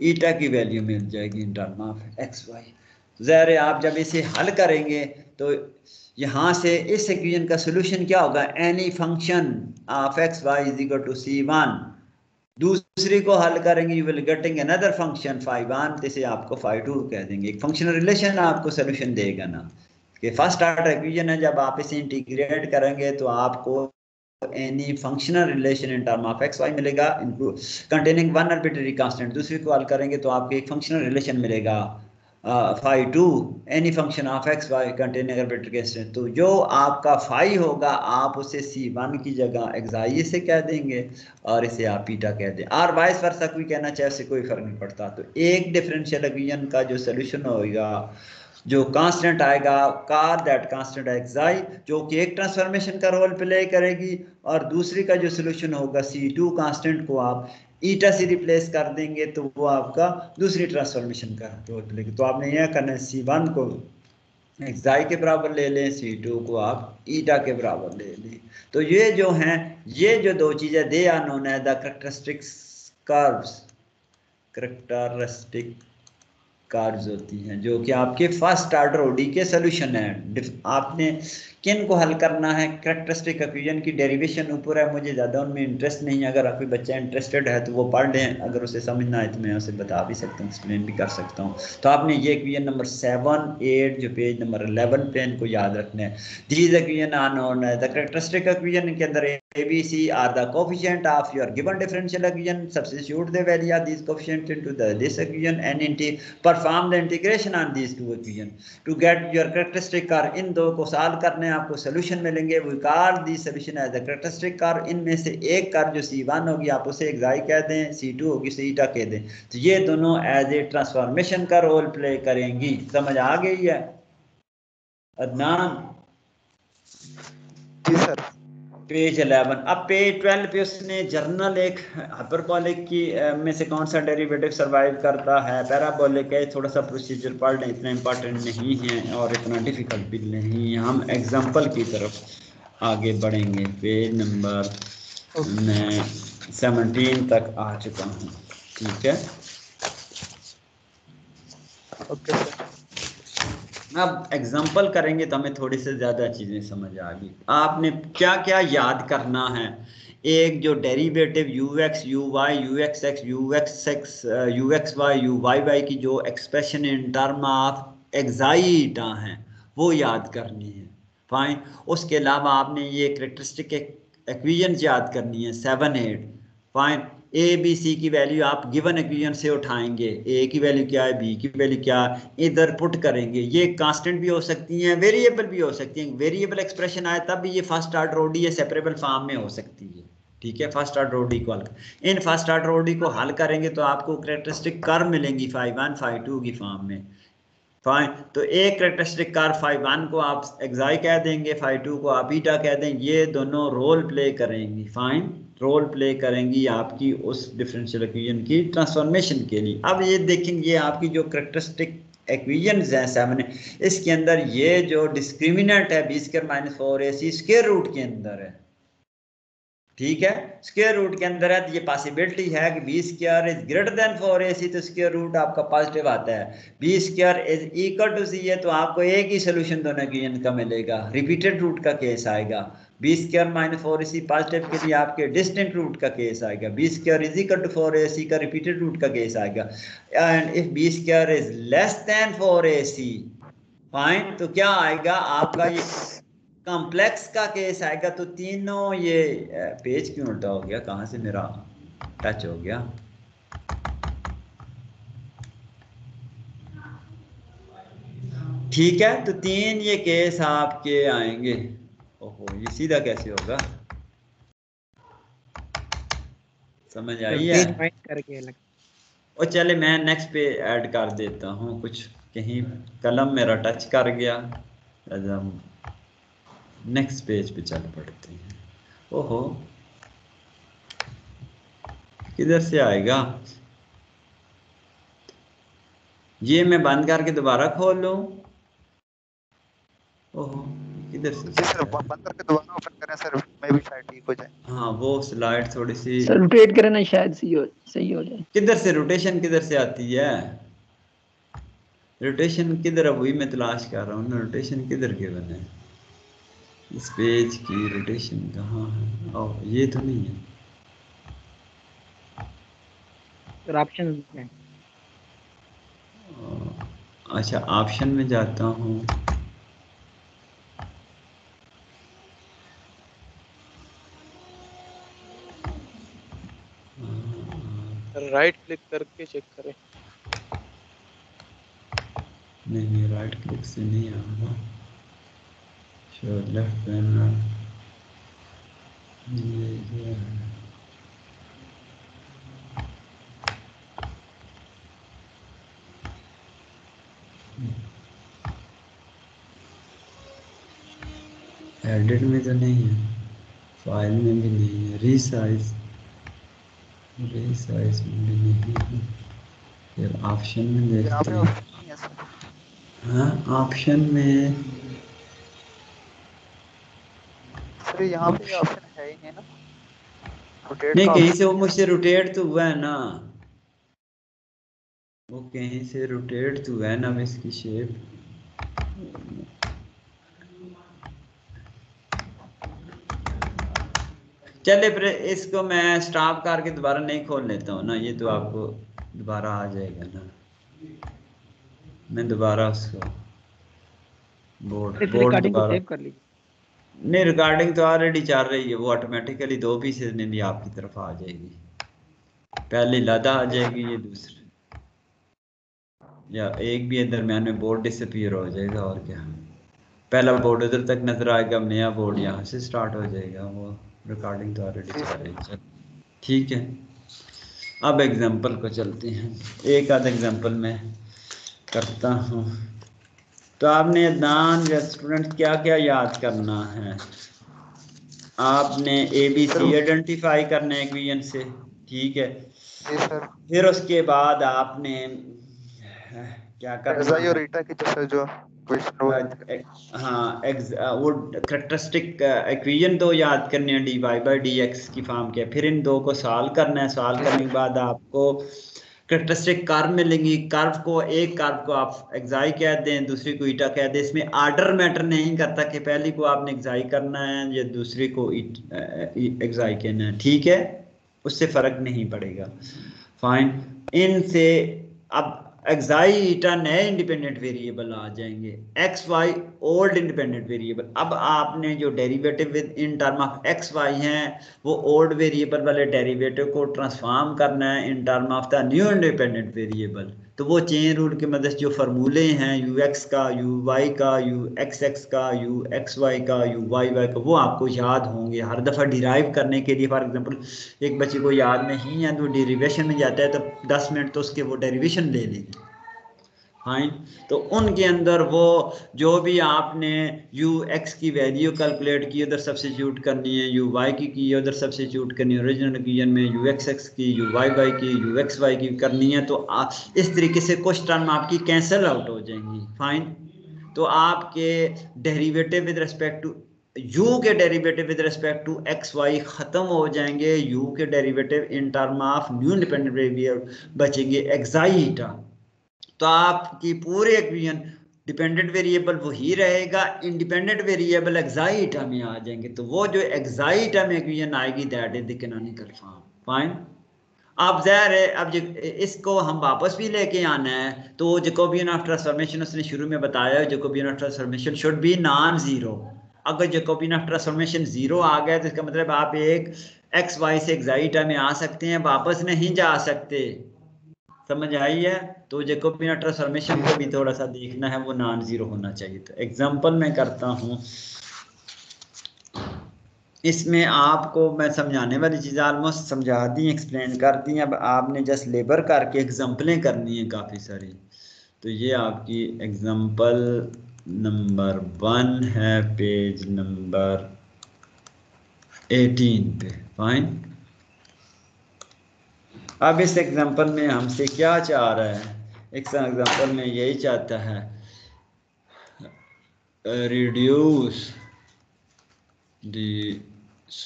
ईटा की वैल्यू मिल जाएगी in term of x y ज़हर आप जब इसे हल करेंगे तो यहाँ से इस इक्वेशन का सोल्यूशन क्या होगा? Any function of x y is equal to c one दूसरी को हल करेंगे you will getting another function phi one जिसे आपको फाइव टू कह देंगे। एक फंक्शनल रिलेशन आपको सोल्यूशन देगा ना। कि फ़र्स्ट आर्डर इक्वेशन है, जब आप इसे इंटीग्रेट करेंगे तो आपको any functional relation in term of x y मिलेगा। कंटेनिंग वन आर्बिटरी कांस्टेंट दूसरी को हल करेंगे तो आपको एक फंक्शनल रिलेशन मिलेगा। Phi two any function of x y containing arbitrary constant तो जो आपका फाइव होगा, आप उसे सी वन की जगह एक्साई से कह देंगे और इसे आप पीटा कह दें। और वाइस वर्षा कोई कहना चाहे, उससे कोई फ़र्क नहीं पड़ता। तो एक डिफरेंशियल इक्वेशन का जो सोल्यूशन होगा, जो कांस्टेंट आएगा कार दैट कांस्टेंट एक्साई जो कि एक ट्रांसफॉर्मेशन का रोल प्ले करेगी, और दूसरी का जो सोल्यूशन होगा सी टू कांस्टेंट को आप ईटा से रिप्लेस कर देंगे तो वो आपका दूसरी ट्रांसफॉर्मेशन का रोल प्ले तो आपने यह करना है सी वन को एक्साई के बराबर ले लें सी टू को आप ईटा के बराबर ले लें। तो ये जो हैं, ये जो दो चीज़ें दे आर नोन है the characteristics curves characteristic cards होती हैं, जो कि आपके फ़र्स्ट आर्डर ओडी के सोल्यूशन है। आपने किन को हल करना है करेक्टरिस्टिक इक्वेशन की डेरिवेशन ऊपर है, मुझे ज़्यादा उनमें इंटरेस्ट नहीं है। अगर आपकी बच्चा इंटरेस्टेड है तो वो पढ़ लें। अगर उसे समझना है तो मैं उसे बता भी सकता हूँ एक्सप्लेन भी कर सकता हूँ। तो आपने ये इक्वेशन नंबर सेवन एट जो पेज नंबर अलेवन पे इनको याद रखना है। दीज इक्वेशन आन ऑन है करेक्टरिस्टिक इक्वेशन के अंदर a b c are the coefficient of your given differential equation substitute the value of this coefficient into the this equation and into perform the integration on this two equation to get your characteristic curve इन दो को solve करने आपको solution मिलेंगे। The solution as characteristic curve इनमें से एक curve जो सी one होगी, आप उसे एक्साई कह दें सी टू होगी सीटा कह दें। तो ये दोनों एज ए ट्रांसफॉर्मेशन का रोल प्ले करेंगी। समझ आ गई है? अदनान? जी सर। पेज 11 अब पेज 12 पे उसने जर्नल एक हाइपरबोलिक की में से कौन सा डेरिवेटिव सरवाइव करता है? पैराबोलिक है, थोड़ा सा प्रोसीजर पढ़ लें, इतना इम्पोर्टेंट नहीं है और इतना डिफ़िकल्ट भी नहीं है। हम एग्जांपल की तरफ़ आगे बढ़ेंगे। पेज नंबर मैं सेवनटीन तक आ चुका हूँ। ठीक है? ओके सर अब एग्ज़ाम्पल करेंगे तो हमें थोड़ी से ज़्यादा चीज़ें समझ आ गई। आपने क्या क्या याद करना है? एक जो derivative u x u y u x x u x x u x y u y y की जो expression in term of xi eta हैं, वो याद करनी है। फाइन उसके अलावा आपने ये करेक्टरिस्टिक एक्विजन याद करनी है seven eight fine a b c की वैल्यू आप गिवन इक्वेशन से उठाएँगे। ए की वैल्यू क्या है? बी की वैल्यू क्या? है इधर पुट करेंगे। ये कांस्टेंट भी हो सकती हैं वेरिएबल भी हो सकती हैं। वेरिएबल एक्सप्रेशन आए, तब भी ये फ़र्स्ट आर्डर ओडी या सेपरेबल फॉर्म में हो सकती है। ठीक है? फ़र्स्ट आर्डर ओडी को हल इन फ़र्स्ट आर्डर ओडी को हल करेंगे तो आपको करेक्टरिस्टिक कर मिलेंगी फाइव वन फाइव टू की फॉर्म में। फाइन तो एक करेक्टरिस्टिक कार फाइव वन को आप एग्जाई कह देंगे फाइव टू को आप ईटा कह देंगे ये दोनों रोल प्ले करेंगी। फाइन रोल प्ले करेंगी आपकी उस डिफरेंशियल इक्वेशन की ट्रांसफॉर्मेशन के लिए। अब ये देखेंगे आपकी जो करेक्टरिस्टिक एक्वेशन हैं सेवन इसके अंदर ये जो डिस्क्रिमिनेंट है b square minus four a c square root के अंदर है। ठीक है? स्क्वायर रूट के अंदर है तो ये पॉसिबिलिटी है कि b square is greater than four a c तो स्क्वायर रूट आपका पॉजिटिव आता है। B square is equal to c है तो आपको एक ही सोल्यूशन दोनों इक्वेशन का मिलेगा। रिपीटेड रूट का केस आएगा। B square minus four a c positive के लिए आपके डिस्टेंट रूट का केस आएगा। B square is equal to four a c का रिपीटेड रूट का केस आएगा। And if b square is less than four a c fine तो क्या आएगा? आपका ये कॉम्प्लेक्स का केस आएगा। तो तीनों ये पेज क्यों उल्टा हो गया? कहाँ से मेरा टच हो गया? ठीक है तो तीन ये केस आपके आएँगे। ओहो ये सीधा कैसे होगा? समझ आई है? और चले मैं नेक्स्ट पे ऐड कर देता हूँ कुछ। कहीं कलम मेरा टच कर गया। हम नेक्स्ट पेज पे चल पड़ते हैं। ओहो। किधर से आएगा? ये मैं बंद करके दोबारा खोल लूँ? ओहो। किधर से। जी सर बंद करके दोबारा ओपन करें सर मैं भी शायद ठीक हो जाए। हाँ वो स्लाइड थोड़ी सी सर रोटेट करें ना शायद सही हो सही हो जाए। किधर से? रोटेशन किधर से आती है? रोटेशन किधर? है वही मैं तलाश कर रहा हूँ ना रोटेशन किधर के बने? इस पेज की रोटेशन कहाँ है? ओ ये तो नहीं है। सर ऑप्शन में अच्छा ऑप्शन में जाता हूँ। राइट क्लिक करके चेक करें। नहीं नहीं राइट क्लिक से नहीं आऊँगा। Show left panel एडिट में तो नहीं है फ़ाइल में भी नहीं है। रीसाइज में है फिर ऑप्शन में देखते हैं। हाँ ऑप्शन में सर यहाँ पे ऑप्शन है ही नहीं ना। रोटेट नहीं कहीं से वो मुझसे रोटेट तो हुआ है ना। वो कहीं से रोटेट तो हुआ है ना इसकी शेप चले फिर इसको मैं स्टॉप करके दोबारा नहीं खोल लेता हूँ ना ये तो आपको दोबारा आ जाएगा ना। मैं दोबारा उसको बोर्ड बोर्ड दोबारा नहीं रिकॉर्डिंग तो ऑलरेडी चल रही है वो ऑटोमेटिकली दो पीसेज में भी आपकी तरफ़ आ जाएगी। पहले लदा आ जाएगी ये दूसरी। या एक भी दरम्यान में बोर्ड डिसअपीयर हो जाएगा और क्या। पहला बोर्ड उधर तक नज़र आएगा नया बोर्ड यहाँ से स्टार्ट हो जाएगा वो। रिकॉर्डिंग तो ऑलरेडी चल रही है ठीक है। अब एग्जांपल को चलते हैं। एक आध एग्जांपल मैं करता हूँ। तो आपने दान स्टूडेंट क्या क्या याद करना है? आपने ए बी सी आइडेंटिफाई करना है इक्वेशन से। ठीक है। सर फिर उसके बाद आपने क्या करना है? है। Ex- अ, वो करेक्टरिस्टिक इक्वेशन दो याद करने हैं d y by d x की फॉर्म के। फिर इन दो को सॉल्व करना है। सॉल्व करने के बाद आपको करेक्टरिस्टिक कर्व मिलेंगी। कर्व को एक कर्व को आप एग्जाई कह दें दूसरी को ईटा कह दें। इसमें आर्डर मैटर नहीं करता कि पहली को आपने एग्जाई करना है या दूसरी को एग्जाई कहना है। ठीक है? उससे फ़र्क नहीं पड़ेगा। फाइन इनसे अब ईटा नए इंडिपेंडेंट वेरिएबल आ जाएँगे। X y old independent variable अब आपने जो derivative in term of x y हैं, वो ओल्ड वेरिएबल वाले डेरिवेटिव को ट्रांसफॉर्म करना है in term of the new independent variable तो वो चेन रूल की मदद से जो फार्मूले हैं यू एक्स का यू वाई का यू एक्स एक्स का यू एक्स वाई का यू वाई वाई का, वो आपको याद होंगे। हर दफ़ा डिराइव करने के लिए फॉर एग्जांपल एक बच्चे को याद नहीं है तो डेरिवेशन में जाता है तो दस मिनट तो उसके वो डेरिवेशन ले लेगी। फाइन तो उनके अंदर वो जो भी आपने यू एक्स की वैल्यू कैलकुलेट की उधर सब्सिट्यूट करनी है यू वाई की की उधर सब्सिट्यूट करनी है ओरिजिनल इक्वेशन में यू एक्स एक्स की यू वाई वाई की यू एक्स वाई की करनी है तो आ, इस तरीके से कुछ टर्म आपकी कैंसिल आउट हो जाएँगी। फाइन तो आपके derivative with respect to u के derivative with respect to x y खत्म हो जाएँगे u के derivative in term of new independent बचेंगे एक्साइटा तो आपकी पूरे इक्वेशन डिपेंडेंट वेरिएबल वही रहेगा इंडिपेंडेंट वेरिएबल एक्साइटा में आ जाएँगे। तो वो जो एक्साइटा में इक्वेशन आएगी that is the canonical form fine अब ज़ाहिर है, अब इसको हम वापस भी लेके आना है। तो जकोबियन ऑफ़ ट्रांसफॉर्मेशन उसने शुरू में बताया Jacobian of transformation should be non zero अगर जकोबियन ऑफ़ ट्रांसफॉर्मेशन ज़ीरो आ गया तो इसका मतलब आप एक एक्स वाई से एक्साइटा में आ सकते हैं, वापस नहीं जा सकते। समझ आई है? तो जैकोबियन ट्रांसफॉर्मेशन को भी थोड़ा सा देखना है, वो नॉन ज़ीरो होना चाहिए तो एग्जांपल मैं करता हूँ। इसमें आपको मैं समझाने वाली चीज़ें ऑलमोस्ट समझा दी एक्सप्लेन कर दी। अब आपने जस्ट लेबर करके एग्जांपलें करनी है काफ़ी सारी। तो ये आपकी एग्जांपल नंबर वन है पेज नंबर एटीन पे। फाइन अब इस एग्जांपल में हमसे क्या चाह रहा है? एक्सन एग्जांपल में यही चाहता है। Reduce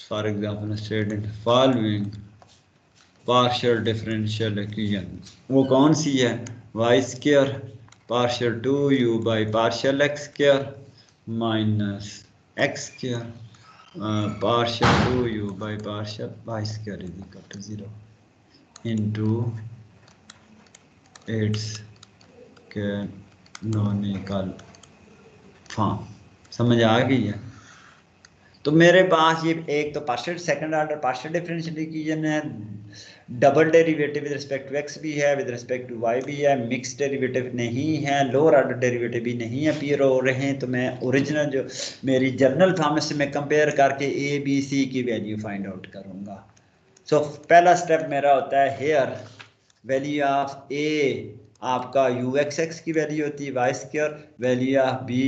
for example state following partial differential equation वो कौन सी है? Y square partial two u by partial x square minus x square partial two u by partial y square is equal to zero in its canonical form समझ आ गई है। तो मेरे पास ये एक तो partial second order partial differential equation है। Double derivative with respect to x भी है विद रिस्पेक्ट टू वाई भी है। मिक्स डेरिवेटिव नहीं है लोअर ऑर्डर डेरिवेटिव भी नहीं है। पीर हो रहे हैं तो मैं ओरिजिनल जो मेरी जर्नल फॉर्म से मैं कंपेयर करके ए बी सी की वैल्यू फाइंड आउट करूँगा। सो so, पहला स्टेप मेरा होता है हेयर वैल्यू ऑफ़ ए आपका यू एक्स एक्स की वैल्यू होती है y square value of b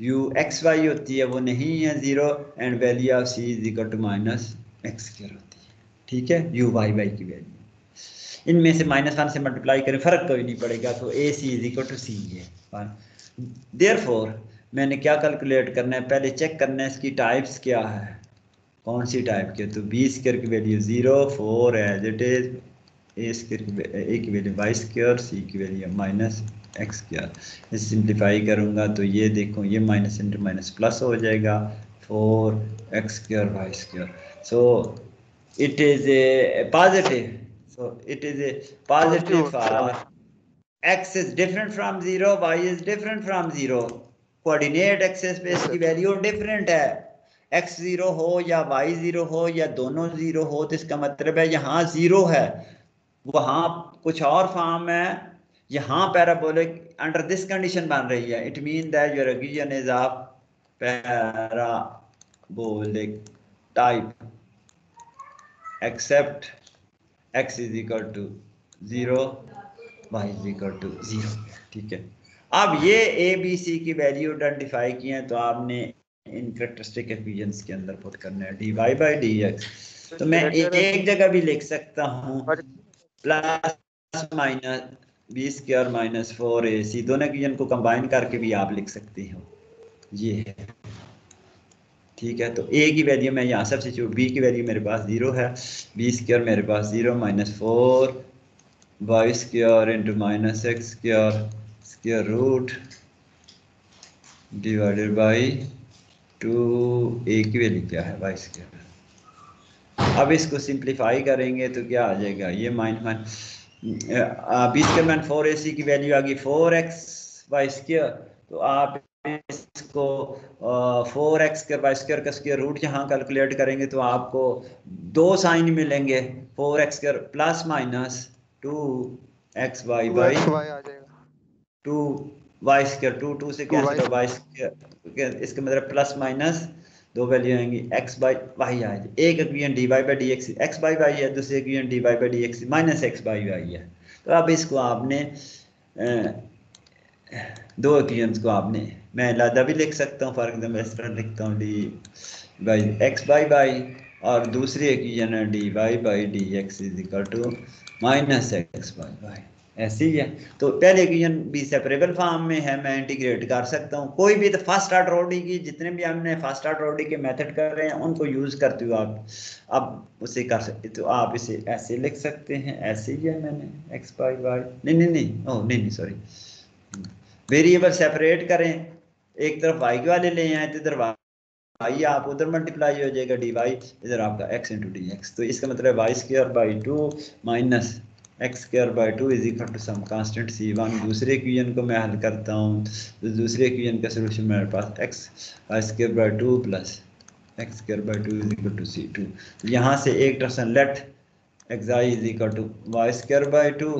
u x y होती है, वो नहीं है zero and value of c is equal to minus x square होती है। ठीक है? यू वाई वाई की वैल्यू। इनमें से माइनस वन से मल्टीप्लाई करें, फ़र्क कोई नहीं पड़ेगा तो a c is equal to c है। देयर मैंने क्या कैलकुलेट करना है? पहले चेक करना है इसकी टाइप्स क्या है। कौन सी टाइप के तो बी स्क्र की value zero for as it is a square a की वैल्यू वाई स्क्र सी की value minus x square simplify करूँगा तो ये देखो ये माइनस इंटू माइनस प्लस हो जाएगा four x square y square so it is a positive. So it is a positive for x is different from 0 y is different from 0 coordinate axis पे इसकी value different है. X zero हो या y zero हो या दोनों zero हो तो इसका मतलब है यहाँ ज़ीरो है. वहाँ कुछ और फॉर्म है। यहाँ पैराबोलिक अंडर दिस कंडीशन बन रही है। It mean that your region is of parabolic type except x is equal to zero y is equal to zero ठीक है। अब ये ए बी सी की वैल्यू आइडेंटिफाई किए हैं तो आपने इन करेक्टरिस्टिक इक्वेशंस के अंदर पुट करना है। D y by d x तो मैं एक जगह भी लिख सकता हूँ। Plus minus b square minus four a c, दोनों इक्वेशन को कंबाइन करके भी आप लिख सकते हो। ये है। ठीक है तो ए की वैल्यू मैं यहाँ सब्सिट्यूट बी की वैल्यू मेरे पास ज़ीरो है। बी स्क्र मेरे पास zero minus four y square into minus x square square root divided by two a की वैल्यू क्या है? वाई स्क्र अब इसको सिंप्लीफाई करेंगे तो क्या आ जाएगा? ये minus minus b square minus four a c की वैल्यू आ गई फोर एक्स वाई स्क्र तो आप इसको फोर एक्स के बाई स्क्र का स्क्र रूट यहाँ कैलकुलेट करेंगे तो आपको दो साइन मिलेंगे। Four x square plus minus two x y by two y square two two से कैंसिल वाई स्क्र इसका मतलब प्लस माइनस दो वैल्यू आएँगी एक्स बाई वाई आ जाए। एक equation d y by d x x by y है, दूसरी equation d y by d x minus x by y है। तो अब इसको आपने दो इक्वेशंस को आपने, मैं लादा भी लिख सकता हूँ फॉर एग्ज़ाम्पल इस तरह लिखता हूँ d by x by by और दूसरी इक्वेशन है d y by d x is equal to minus x by by ऐसे ही है। तो पहले इक्वेशन भी सेपरेबल फॉर्म में है, मैं इंटीग्रेट कर सकता हूँ। कोई भी तो फ़र्स्ट आर्डर ओडी की, जितने भी हमने फ़र्स्ट आर्डर ओडी के मेथड कर रहे हैं, उनको यूज़ करते हो आप। अब उसे कर सकते तो आप इसे ऐसे लिख सकते हैं, ऐसे ही है मैंने एक्स बाई वाई नहीं नहीं नहीं ओह नहीं नहीं सॉरी वेरिएबल सेपरेट करें। एक तरफ़ वाई वाले ले आए तो इधर वाई आप उधर मल्टीप्लाई हो जाएगा डी वाई इधर आपका एक्स इंटू डी एक्स तो इसका मतलब y square by two minus x square by two is equal to some constant c one दूसरे क्वेश्चन को मैं हल करता हूँ तो दूसरे क्वेश्चन का सोल्यूशन मेरे पास x square by two plus x square by two is equal to c two यहाँ से एक टर्सन let xi is equal to y square by two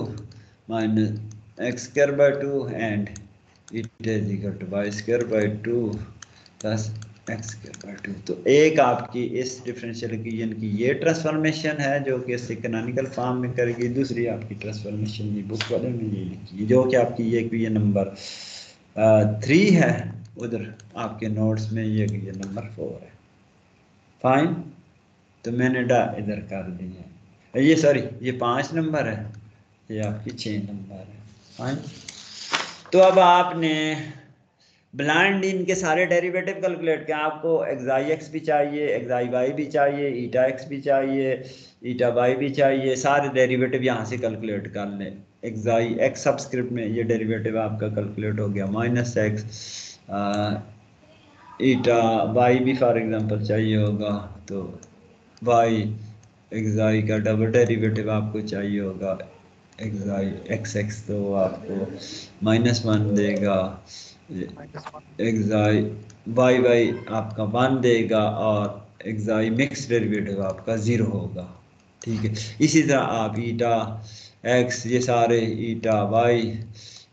minus x square by two and it is equal to y square by two plus x by two तो एक आपकी इस differential equation की ये transformation है, जो कि इससे कैनोनिकल फॉर्म में करेगी, दूसरी आपकी ट्रांसफॉर्मेशन ये बुक वाले में ये लिखी, जो कि आपकी ये इक्वेशन नंबर थ्री है, उधर आपके नोट्स में ये इक्वेशन नंबर फोर है। फाइन तो मैंने डा इधर कर दिया। ये सॉरी ये पाँच नंबर है, ये आपकी छः नंबर है। फाइन तो अब आपने ब्लाइंड इनके सारे डेरिवेटिव कैलकुलेट किया। आपको एक्साई एक्स भी चाहिए, एक्साई वाई भी चाहिए, ईटा एक्स भी चाहिए, ईटा वाई भी चाहिए, सारे डेरिवेटिव यहाँ से कैलकुलेट कर लें। एक्साई एक्स सब्सक्रिप्ट में ये डेरिवेटिव आपका कैलकुलेट हो गया। माइनस एक्स ईटा वाई भी फॉर एग्जांपल चाहिए होगा तो वाई, एक्साई का डबल डेरिवेटिव आपको चाहिए होगा। एक्साई एक्स एक्स तो आपको माइनस वन देगा। एक्साई वाई वाई आपका वन देगा और एक्साई मिक्स डेरिवेटिव आपका ज़ीरो होगा। ठीक है? इसी तरह आप ईटा एक्स ये सारे eta y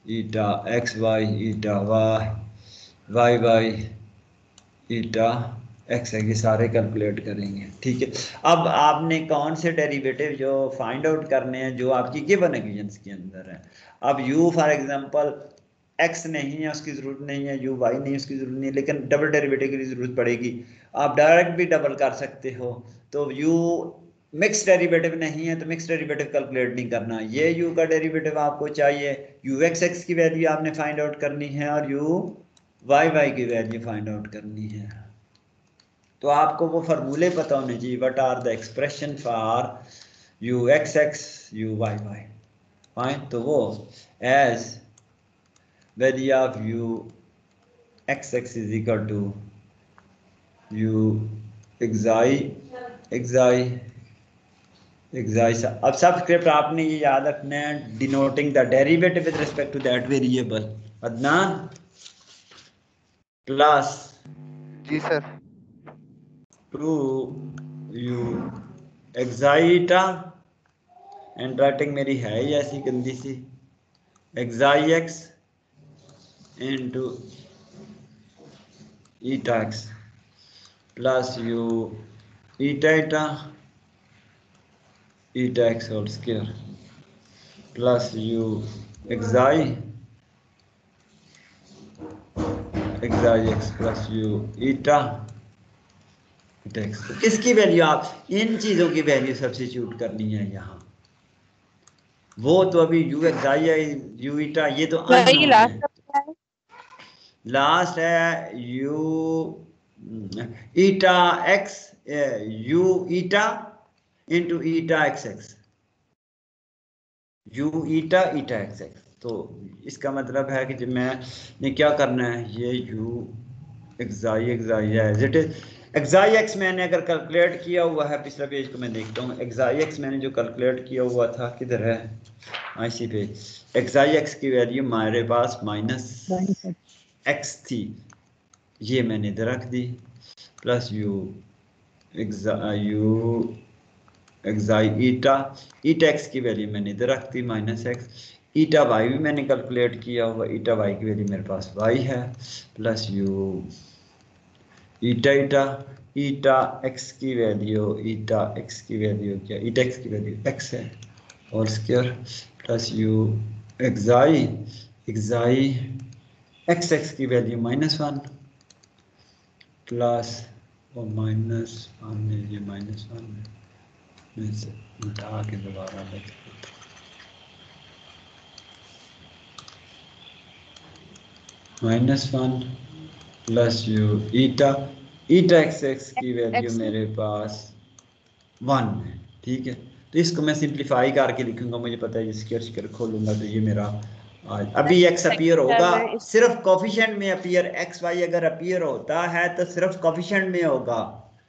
eta x y eta y y y eta x है, ये सारे कैलकुलेट करेंगे। ठीक है? अब आपने कौन से डेरिवेटिव जो फाइंड आउट करने हैं, जो आपकी गिवन इक्वेशंस के अंदर है? अब u फॉर एग्जांपल x नहीं है, उसकी ज़रूरत नहीं है यू वाई नहीं, उसकी ज़रूरत नहीं है, लेकिन डबल डेरिवेटिव की ज़रूरत पड़ेगी। आप डायरेक्ट भी डबल कर सकते हो। तो यू मिक्स डेरिवेटिव नहीं है तो मिक्स डेरिवेटिव कैलकुलेट नहीं करना। ये यू का डेरिवेटिव आपको चाहिए। यू एक्स एक्स की वैल्यू आपने फाइंड आउट करनी है और यू वाई वाई की वैल्यू फाइंड आउट करनी है। तो आपको वो फार्मूले पता होने चाहिए। What are the expression for u x x u y y fine तो वो as value of u x x is equal to u xi xi अब सब स्क्रिप्ट आपने ये याद रखना है denoting the derivative with respect to that variable Adnan plus ji sir. Two u xi eta and writing मेरी है ही ऐसी गंदी सी। Xi x into eta x plus u eta eta eta x whole square plus u xi xi x plus u eta x तो किसकी value आप इन चीज़ों की वैल्यू सब्सिट्यूट करनी है यहाँ? वो तो अभी यू एक्स आई यू ईटा ये तो लास्ट है u eta x u eta into eta x x u eta eta x x तो इसका मतलब है कि जब मैं ने क्या करना है? ये यू एक्साई एक्साई है। इट इज़ एक्साई एक्स मैंने अगर कैलकुलेट किया हुआ है, पिछला पेज को मैं देखता हूँ। एक्साई एक्स मैंने जो कैलकुलेट किया हुआ था, किधर है? आईसी पे। एक्साई एक्स की वैल्यू हमारे पास माइनस एक्स थी ये मैंने इधर रख दी plus u xi u eta eta x की वैल्यू मैंने इधर रख दी माइनस एक्स ईटा वाई भी मैंने कैलकुलेट किया हुआ ईटा वाई की वैल्यू मेरे पास वाई है plus u eta eta eta x की वैल्यू ईटा एक्स की वैल्यू क्या? ईटा एक्स की वैल्यू एक्स है, और square plus u xi xi x x की वैल्यू माइनस वन प्लस और माइनस वन ये माइनस वन है। उठा के दोबारा लिख minus one plus u eta eta x x की वैल्यू मेरे पास वन है ठीक है? तो इसको मैं सिंप्लीफाई करके लिखूँगा मुझे पता है इसके स्क्र खोलूँगा तो ये मेरा अभी एक्स अपीयर होगा। सिर्फ़ कॉफिशेंट में अपीयर एक्स वाई अगर अपीयर होता है तो सिर्फ़ कॉफिशेंट में होगा।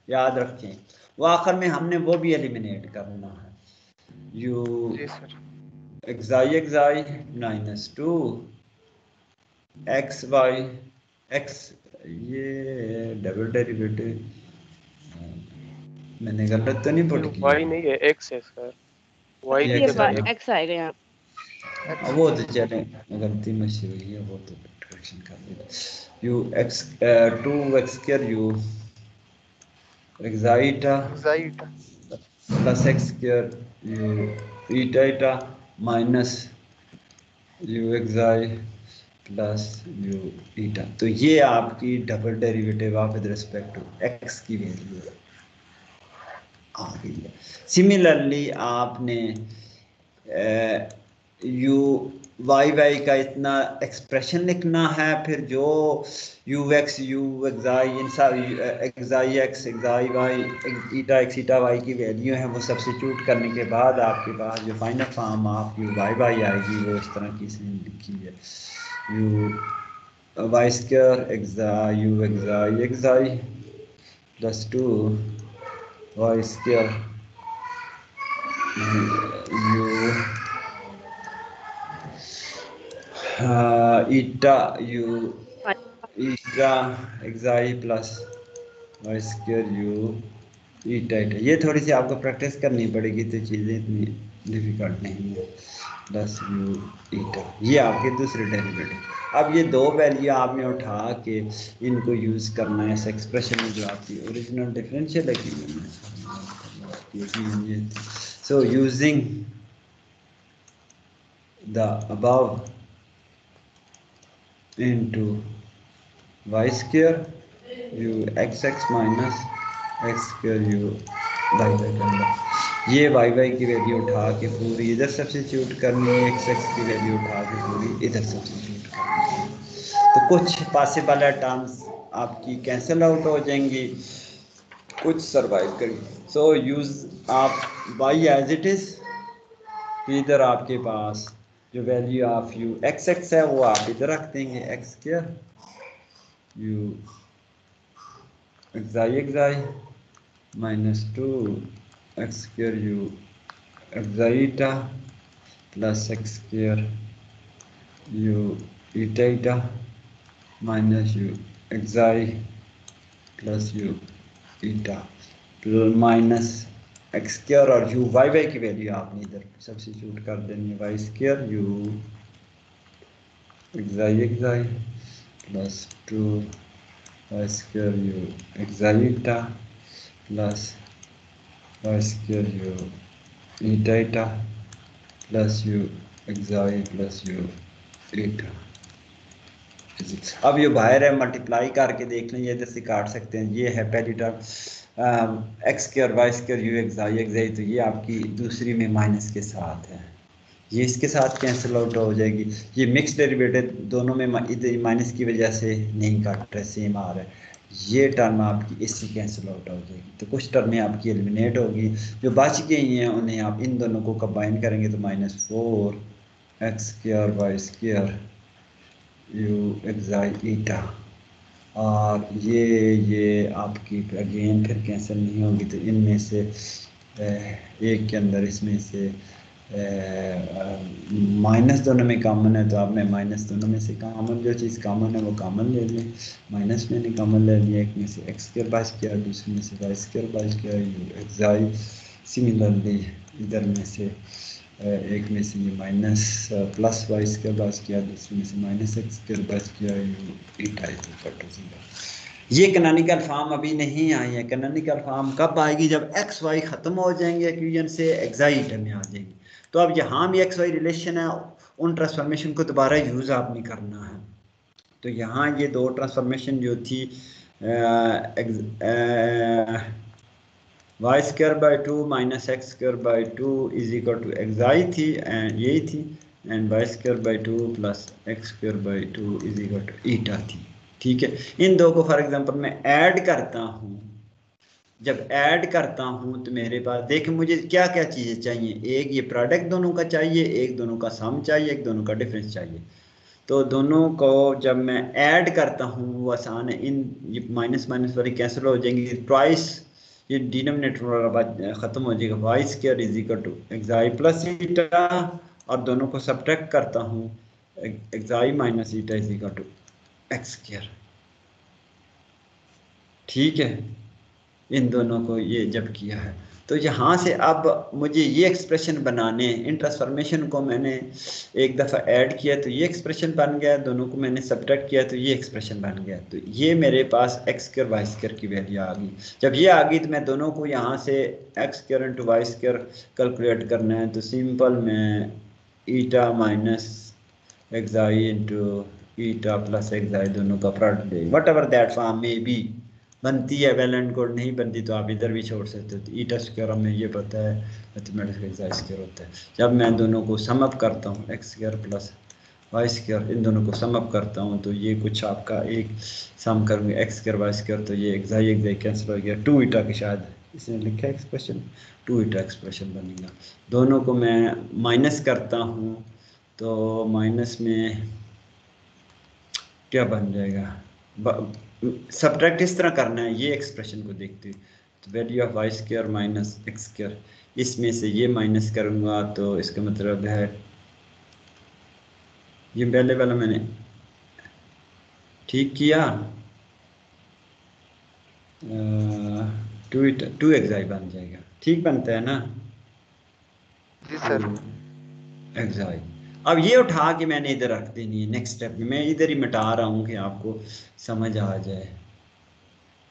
याद रखें। वो आखिर में हमने वो भी एलिमिनेट करना है। U xi xi minus two x y x ये डबल डेरिवेटिव मैंने गलत तो नहीं पढ़ी वाई नहीं है एक्स है सर वाई एक्स आएगा यहाँ। वो तो चले। गलती में से हुई है वो तो करेक्शन कर दिया। U x two x square u plus x square u eta eta minus u xi plus u eta तो ये आपकी double derivative of with respect to x की वैल्यू आ गई है सिमिलरली आपने यू वाई वाई का इतना एक्सप्रेशन लिखना है, फिर जो यू एक्स यू एक्साई इन सब xi x xi y eta x eta y की वैल्यू है, वो सब्सिट्यूट करने के बाद आपके पास जो फाइनल फॉर्म आप यू वाई वाई आएगी, वो इस तरह की इसमें लिखी है। U y square xi u xi xi plus two y square u eta u eta xi plus y square u eta eta ये थोड़ी सी आपको प्रैक्टिस करनी पड़ेगी तो चीज़ें इतनी डिफ़िकल्ट नहीं है। प्लस यू ईटा ये आपके दूसरे डेरिवेटिव अब ये दो वैल्यू आपने उठा के इनको यूज़ करना है। इस एक्सप्रेशन में जो आपकी original differential so using the above into y square, u x x minus x square u y by lambda ये वाई वाई की वैल्यू उठा के पूरी इधर सब्सिट्यूट करनी है एक्स एक्स की वैल्यू उठा के पूरी इधर सब्सिट्यूट करनी है। तो कुछ पॉसिबल टर्म्स आपकी कैंसिल आउट हो जाएँगी। कुछ सरवाइव करेंगी सो यूज़ आप वाई एज इट इज़ इधर आपके पास the value of u will be reducting x here u xi xi minus 2 x square u xi eta plus x square u eta eta minus u xi plus u eta. Plus minus x square और u Y Y की value आपने इधर substitute कर देनी है y square u xi xi plus two y square u xi plus y square, u eta eta plus u xi plus u eta. अब ये बाहर है मल्टीप्लाई करके देख लें, ये इधर से काट सकते हैं। ये है पहली term x square y square u xi xi तो ये आपकी दूसरी में माइनस के साथ है। ये इसके साथ कैंसिल आउट हो जाएगी। ये मिक्स डेरिवेटिव दोनों में इधर माइनस की वजह से नहीं काट रहे सेम आ रहा। है ये टर्म आपकी इससे कैंसिल आउट हो जाएगी। तो कुछ टर्में आपकी एलिमिनेट होगी। जो बच गई हैं, उन्हें आप इन दोनों को कंबाइन करेंगे तो minus four x square y square u xi eta और ये ये आपकी अगेन फिर कैंसिल नहीं होगी तो इनमें से एक के अंदर इसमें से माइनस दोनों में कॉमन है तो आपने माइनस दोनों में से कॉमन जो चीज़ कॉमन है, वो कॉमन ले लें। माइनस में नहीं कॉमन ले लिया एक में से एक्स के बाइस किया दूसरे में से वाई स्क्र बाइस किया सिमिलरली इधर में से एक में से ये माइनस प्लस वाई स्क्र बाइस किया, दूसरे में से माइनस एक्स स्क्र बाइस किया, यू एट आई ये कैनोनिकल फॉर्म अभी नहीं आई है। कैनोनिकल फॉर्म कब आएगी? जब एक्स वाई ख़त्म हो जाएँगे एक्विजन से एक्साइट में आ जाएगी। तो अब यहाँ भी एक्स वाई रिलेशन है। उन ट्रांसफॉर्मेशन को दोबारा यूज़ आपने करना है। तो यहाँ ये दो ट्रांसफॉर्मेशन जो थी y square by two minus x square by two is equal to xi थी एंड यही थी and y square by two plus x square by two is equal to eta थी। ठीक है? इन दो को फॉर एग्जांपल मैं ऐड करता हूँ। जब ऐड करता हूँ तो मेरे पास, देख मुझे क्या क्या चीज़ें चाहिए? एक ये प्रोडक्ट दोनों का चाहिए, एक दोनों का सम चाहिए, एक दोनों का डिफरेंस चाहिए। तो दोनों को जब मैं ऐड करता हूँ, वो आसान है। इन माइनस माइनस वाली कैंसिल हो जाएँगी। ट्वाइस ये डिनोमिनेटर वाला बात ख़त्म हो जाएगा। Y square is equal to. Xi plus eta और दोनों को सब्ट्रैक्ट करता हूँ। Xi minus eta is equal to. X square ठीक है? इन दोनों को ये जब किया है। तो यहाँ से अब मुझे ये एक्सप्रेशन बनाने इन ट्रांसफॉर्मेशन को मैंने एक दफ़ा ऐड किया तो ये एक्सप्रेशन बन गया, दोनों को मैंने सब्ट्रैक्ट किया तो ये एक्सप्रेशन बन गया। तो ये मेरे पास एक्स स्क्र वाई स्क्र की वैल्यू आ गई। जब ये आ गई तो मैं दोनों को यहाँ से x square into y square calculate करना है। तो सिंपल मैं eta minus xi into eta plus xi दोनों का product whatever that form may be बनती है वेल एंड कोड, नहीं बनती तो आप इधर भी छोड़ सकते हो। तो ई टेस्ट स्क्र में ये पता है मैथमेटिक्स स्क्र होता है। जब मैं दोनों को समअप करता हूँ x square plus y square इन दोनों को समअप करता हूँ तो ये कुछ आपका एक सम करूँगी एक्स स्क्र वाई स्क्र तो ये एग्जाई एग्जाई कैंसिल हो गया। टू ईटा के शायद इसने लिखा एक्सप्रेशन टू ईटा एक्सप्रेशन बनेगा। दोनों को मैं माइनस करता हूँ तो माइनस में क्या बन जाएगा? सब्ट्रैक्ट इस तरह करना है ये एक्सप्रेशन को देखते तो value of y square minus x square इसमें से ये माइनस करूँगा तो इसका मतलब है ये पहले वाला मैंने ठीक किया। टू टू बन जाएगा। ठीक बनता है ना? जी सर। एक्साई अब ये उठा के मैंने इधर रख देनी है नेक्स्ट स्टेप में। मैं इधर ही मिटा रहा हूँ कि आपको समझ आ जाए।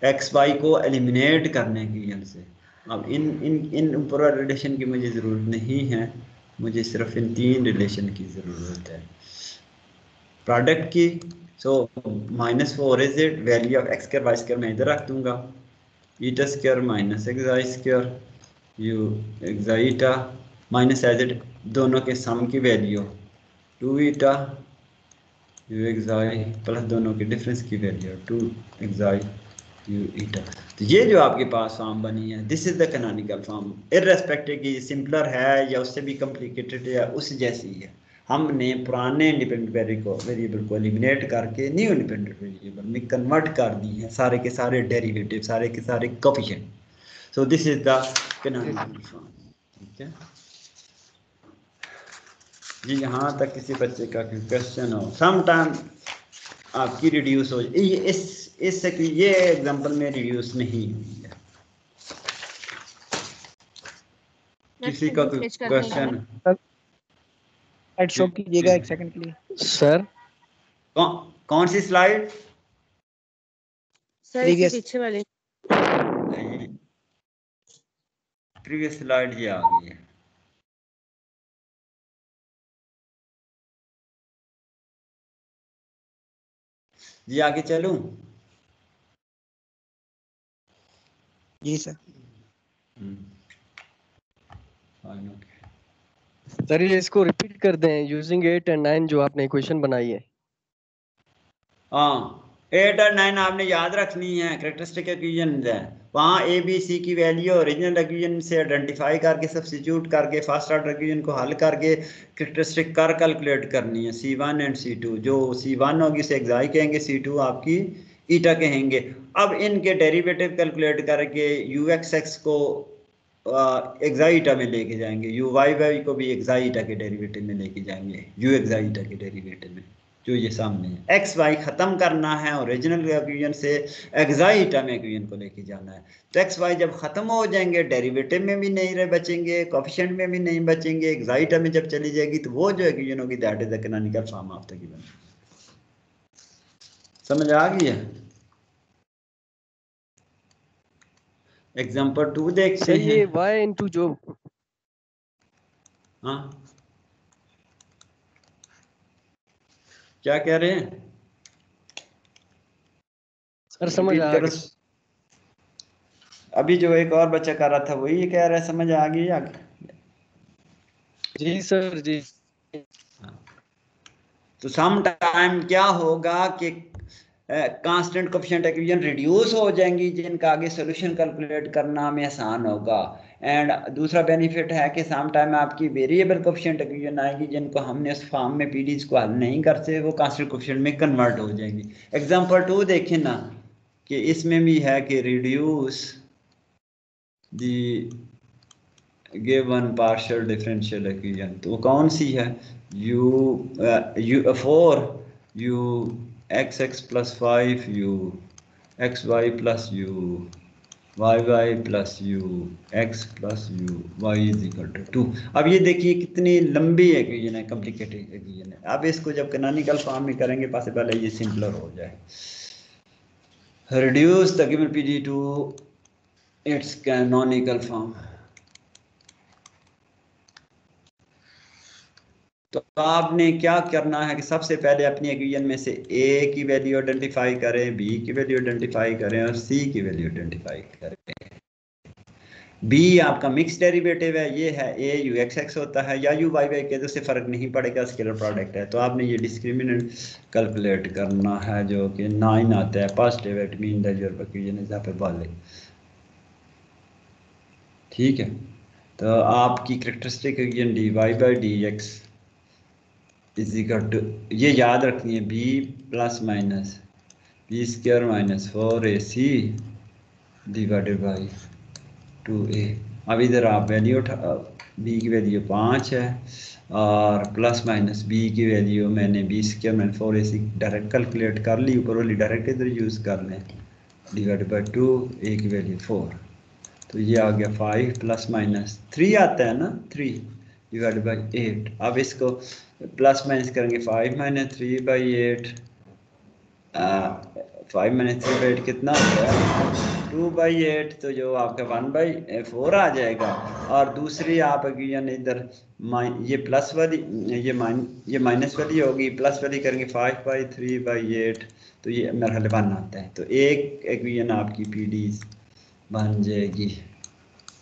एक्स वाई को एलिमिनेट करने की जन से। अब इन इन इन पूरा रिलेशन की मुझे ज़रूरत नहीं है। मुझे सिर्फ़ इन तीन रिलेशन की ज़रूरत है। प्रोडक्ट की so minus four is it value of x कर वाई स्क्र मैं इधर रख दूँगा। Eta square minus x y square u xi eta minus as दोनों के सम की value two eta u xi plus दोनों के डिफरेंस की value two xi u eta तो ये जो आपके पास फॉर्म बनी है this is the canonical form irrespective की सिंपलर है या उससे भी कॉम्प्लिकेटेड है उस जैसी है, हमने पुराने इंडिपेंडेंट वेरी को वेरिएबल को एलिमिनेट करके न्यू इंडिपेंडेंट वेरिएबल में कन्वर्ट कर दी है सारे के सारे डेरिवेटिव सारे के सारे coefficient so this is the canonical form ठीक है? जी यहाँ तक किसी बच्चे का क्वेश्चन हो। सम टाइम आपकी रिड्यूस हो ये इस इस ये एग्जांपल में रिड्यूस नहीं हुई है। किसी का क्वेश्चन स्लाइड शो कीजिएगा एक सेकंड के लिए। सर कौन कौन सी स्लाइड सर पीछे वाले। प्रीवियस स्लाइड ये आ गई है। जी आगे चलूँ? जी सर। सर ये इसको रिपीट कर दें यूजिंग एट एंड नाइन जो आपने इक्वेशन बनाई है। हाँ एट और नाइन आपने याद रखनी है करेक्टरिस्टिक इक्वेशन है। वहाँ ए बी सी की वैल्यू ओरिजिनल इक्वेशन से आइडेंटिफाई करके सब्सिट्यूट करके फ़र्स्ट ऑर्डर इक्वेशन को हल करके करेक्टरिस्टिक कर कैलकुलेट करनी है c one and c two जो सी वन होगी, उसे एग्जाई कहेंगे सी टू आपकी ईटा कहेंगे। अब इनके डेरिवेटिव कैलकुलेट करके यू एक्स एक्स को एग्जाइटा में लेके जाएँगे। यू वाई वाई को भी एग्जाइटा के डेरिवेटिव में लेके जाएँगे। यू एग्जाइटा के डेरिवेटिव में। जो ये सामने है। एक्स वाई ख़त्म करना है ओरिजिनल इक्वेशन से एक्साइटम इक्वेशन को लेके जाना है। तो एक्स वाई जब ख़त्म हो जाएँगे डेरिवेटिव में भी नहीं रह बचेंगे कॉफिशेंट में भी नहीं बचेंगे एक्साइटम में जब चली जाएगी तो वो जो इक्वेशन होगी that is the canonical form of the given समझ आ गई है? एग्जांपल टू देखते हैं ये y इनटू जो हाँ? क्या कह रहे हैं? सर समझ आ गया अभी जो एक और बच्चा कर रहा था वही कह रहा है समझ आ गई या? जी सर जी। तो सम टाइम क्या होगा कि कांस्टेंट कोफिशिएंट इक्वेशन रिड्यूस हो जाएँगी जिनका आगे सॉल्यूशन कैलकुलेट करना हमें आसान होगा। एंड दूसरा बेनिफिट है कि सम टाइम आपकी वेरिएबल कोफिशिएंट इक्वेशन आएगी, जिनको हमने उस फॉर्म में पीडीज को हल नहीं करते वो कांस्टेंट कोफिशिएंट में कन्वर्ट हो जाएँगी। एग्जांपल टू देखें ना, कि इसमें भी है कि reduce the given partial differential equation तो कौन सी है? U u four u x x plus five u x y plus u y y plus u, x plus u, y is equal to two. अब ये देखिए कितनी लंबी equation है कॉम्प्लिकेटेड एक्वीजन है। अब इसको जब कनानिकल फॉर्म में करेंगे पॉसिबल है ये सिंपलर हो जाए। Reduce the P D to its canonical form. तो आपने क्या करना है कि सबसे पहले अपनी इक्वेशन में से ए की वैल्यू आइडेंटिफाई करें बी की वैल्यू आइडेंटिफाई करें और सी की वैल्यू आइडेंटिफाई करें। बी आपका मिक्स डेरिवेटिव है, ये है ए यू एक्स एक्स होता है या यू वाई वाई के तो से फ़र्क नहीं पड़ेगा स्केलर प्रोडक्ट है। तो आपने ये डिस्क्रिमिनेंट कैलकुलेट करना है जो कि नाइन आता है। Positive it mean that your hyperbolic ठीक है? तो आपकी characteristic d y by d x is equal to ये याद रखनी है b plus minus b square minus four a c divided by two a अब इधर आप वैल्यू उठा बी की वैल्यू पाँच है, और प्लस माइनस बी की वैल्यू मैंने बी स्क्र मैंने four a c direct calculate कर ली, ऊपर वाली डायरेक्ट इधर यूज़ कर लें डिवाइड बाई टू ए की वैल्यू फोर तो ये आ गया फाइव प्लस माइनस थ्री आता है ना थ्री डिवाइड बाई एट अब इसको प्लस माइनस करेंगे five minus three by eight five minus three by eight कितना है टू बाई एट तो जो आपका वन बाई फोर आ जाएगा। और दूसरी आप यानी इधर ये प्लस वाली, ये माइन, ये माइनस वाली होगी, प्लस वाली करेंगे five by three by eight तो ये मरहल वन आता है। तो एक इक्वेशन आपकी पी डी बन जाएगी।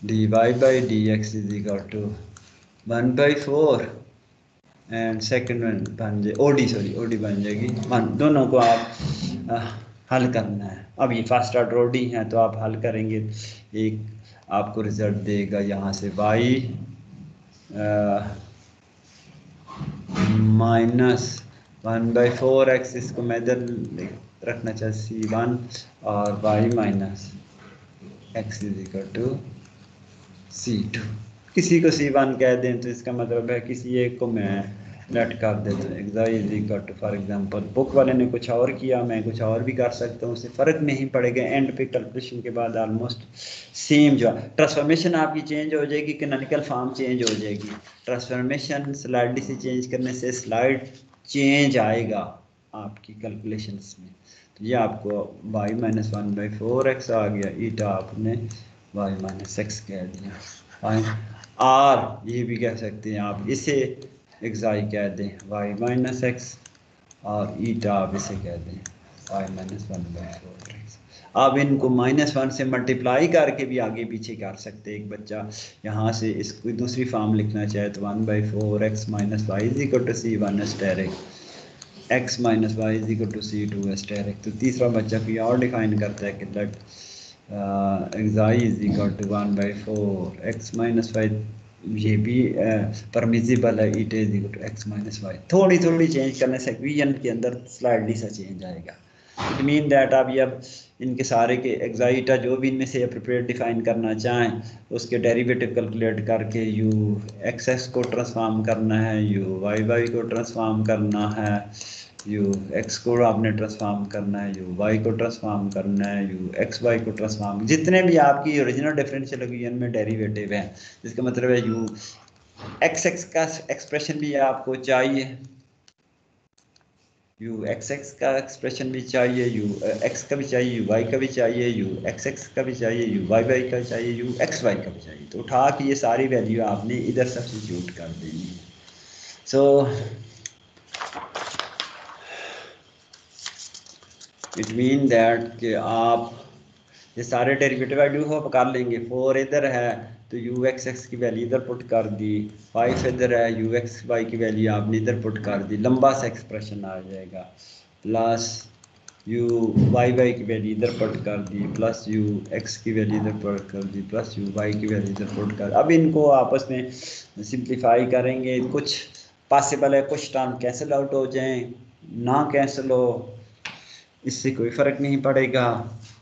dy by dx is equal to 1 by 4 and second one बन जाए ओडी सॉरी ओडी बन जाएगी वन दोनों को आप आ, हल करना है अब ये फ़र्स्ट ऑर्डर ओडी है तो आप हल करेंगे एक आपको रिज़ल्ट देगा यहाँ से Y minus one by four X इसको मैं इधर रखना चाहिए सी वन और Y minus X is equal to C two किसी को सी वन कह दें तो इसका मतलब है किसी एक को मैं लेट कर देता हूँ फॉर एग्जांपल बुक वाले ने कुछ और किया, मैं कुछ और भी कर सकता हूँ उससे फ़र्क नहीं पड़ेगा। एंड पे कैलकुलेशन के बाद ऑलमोस्ट सेम जो ट्रांसफॉर्मेशन आपकी चेंज हो जाएगी कैनोनिकल फॉर्म चेंज हो जाएगी। ट्रांसफॉर्मेशन स्लाइड से चेंज करने से स्लाइड चेंज आएगा आपकी कैलकुलेशन में। तो ये आपको y minus one by four x आ गया ईटा आपने वाई माइनस एक्स कह दिया। आर ये भी कह सकते हैं, आप इसे एक्साई कह दें वाई माइनस एक्स और ईटा आप इसे कह दें Y minus one by four X आप इनको माइनस वन से मल्टीप्लाई करके भी आगे पीछे कर सकते हैं, एक बच्चा यहाँ से इसको दूसरी फॉर्म लिखना चाहे तो one by four X minus Y is equal to C one asterisk X minus Y is equal to C two asterisk तो तीसरा बच्चा कोई और डिफाइन करता है कि let xi is equal to one by four X minus five ये भी परमिजिबल है it is equal to X minus Y थोड़ी थोड़ी चेंज करने से इक्वेशन के अंदर स्लाइडली सा चेंज आएगा। इट मीन दैट आप ये अब इनके सारे के एग्जाइटा जो भी इनमें से अप्रोप्रिएट डिफाइन करना चाहें, उसके डेरिवेटिव कैलकुलेट करके यू एक्स एक्स को ट्रांसफॉर्म करना है यू वाई वाई को ट्रांसफॉर्म करना है। यू एक्स को आपने ट्रांसफॉर्म करना है, यू वाई को ट्रांसफॉर्म करना है, यू एक्स वाई को ट्रांसफॉर्म जितने भी आपकी ओरिजिनल डिफरेंशियल इक्वेशन में डेरिवेटिव हैं। जिसका मतलब है यू एक्स एक्स का एक्सप्रेशन भी आपको चाहिए। यू एक्स एक्स का एक्सप्रेशन भी चाहिए, यू एक्स का भी चाहिए, यू वाई का भी चाहिए, यू एक्स एक्स का भी चाहिए, यू वाई वाई का चाहिए, यू एक्स वाई का भी चाहिए। तो उठा के ये सारी वैल्यू आपने इधर सब्सिट्यूट कर देनी है। सो इट मीन दैट कि आप ये सारे डेरिवेटिव वैल्यू हो कर लेंगे। फोर इधर है तो यू एक्स एक्स की वैल्यू इधर पुट कर दी। फाइव इधर है यू एक्स वाई की वैल्यू आपने इधर पुट कर दी। लंबा सा एक्सप्रेशन आ जाएगा। प्लस यू वाई वाई की वैल्यू इधर पुट कर दी। प्लस यू एक्स की वैल्यू इधर पुट कर दी। प्लस यू वाई की वैल्यू इधर पुट कर। अब इनको आपस में सिंप्लीफाई करेंगे। कुछ पॉसिबल है, कुछ टर्म कैंसिल आउट हो जाएँ। ना कैंसिल हो इससे कोई फ़र्क नहीं पड़ेगा।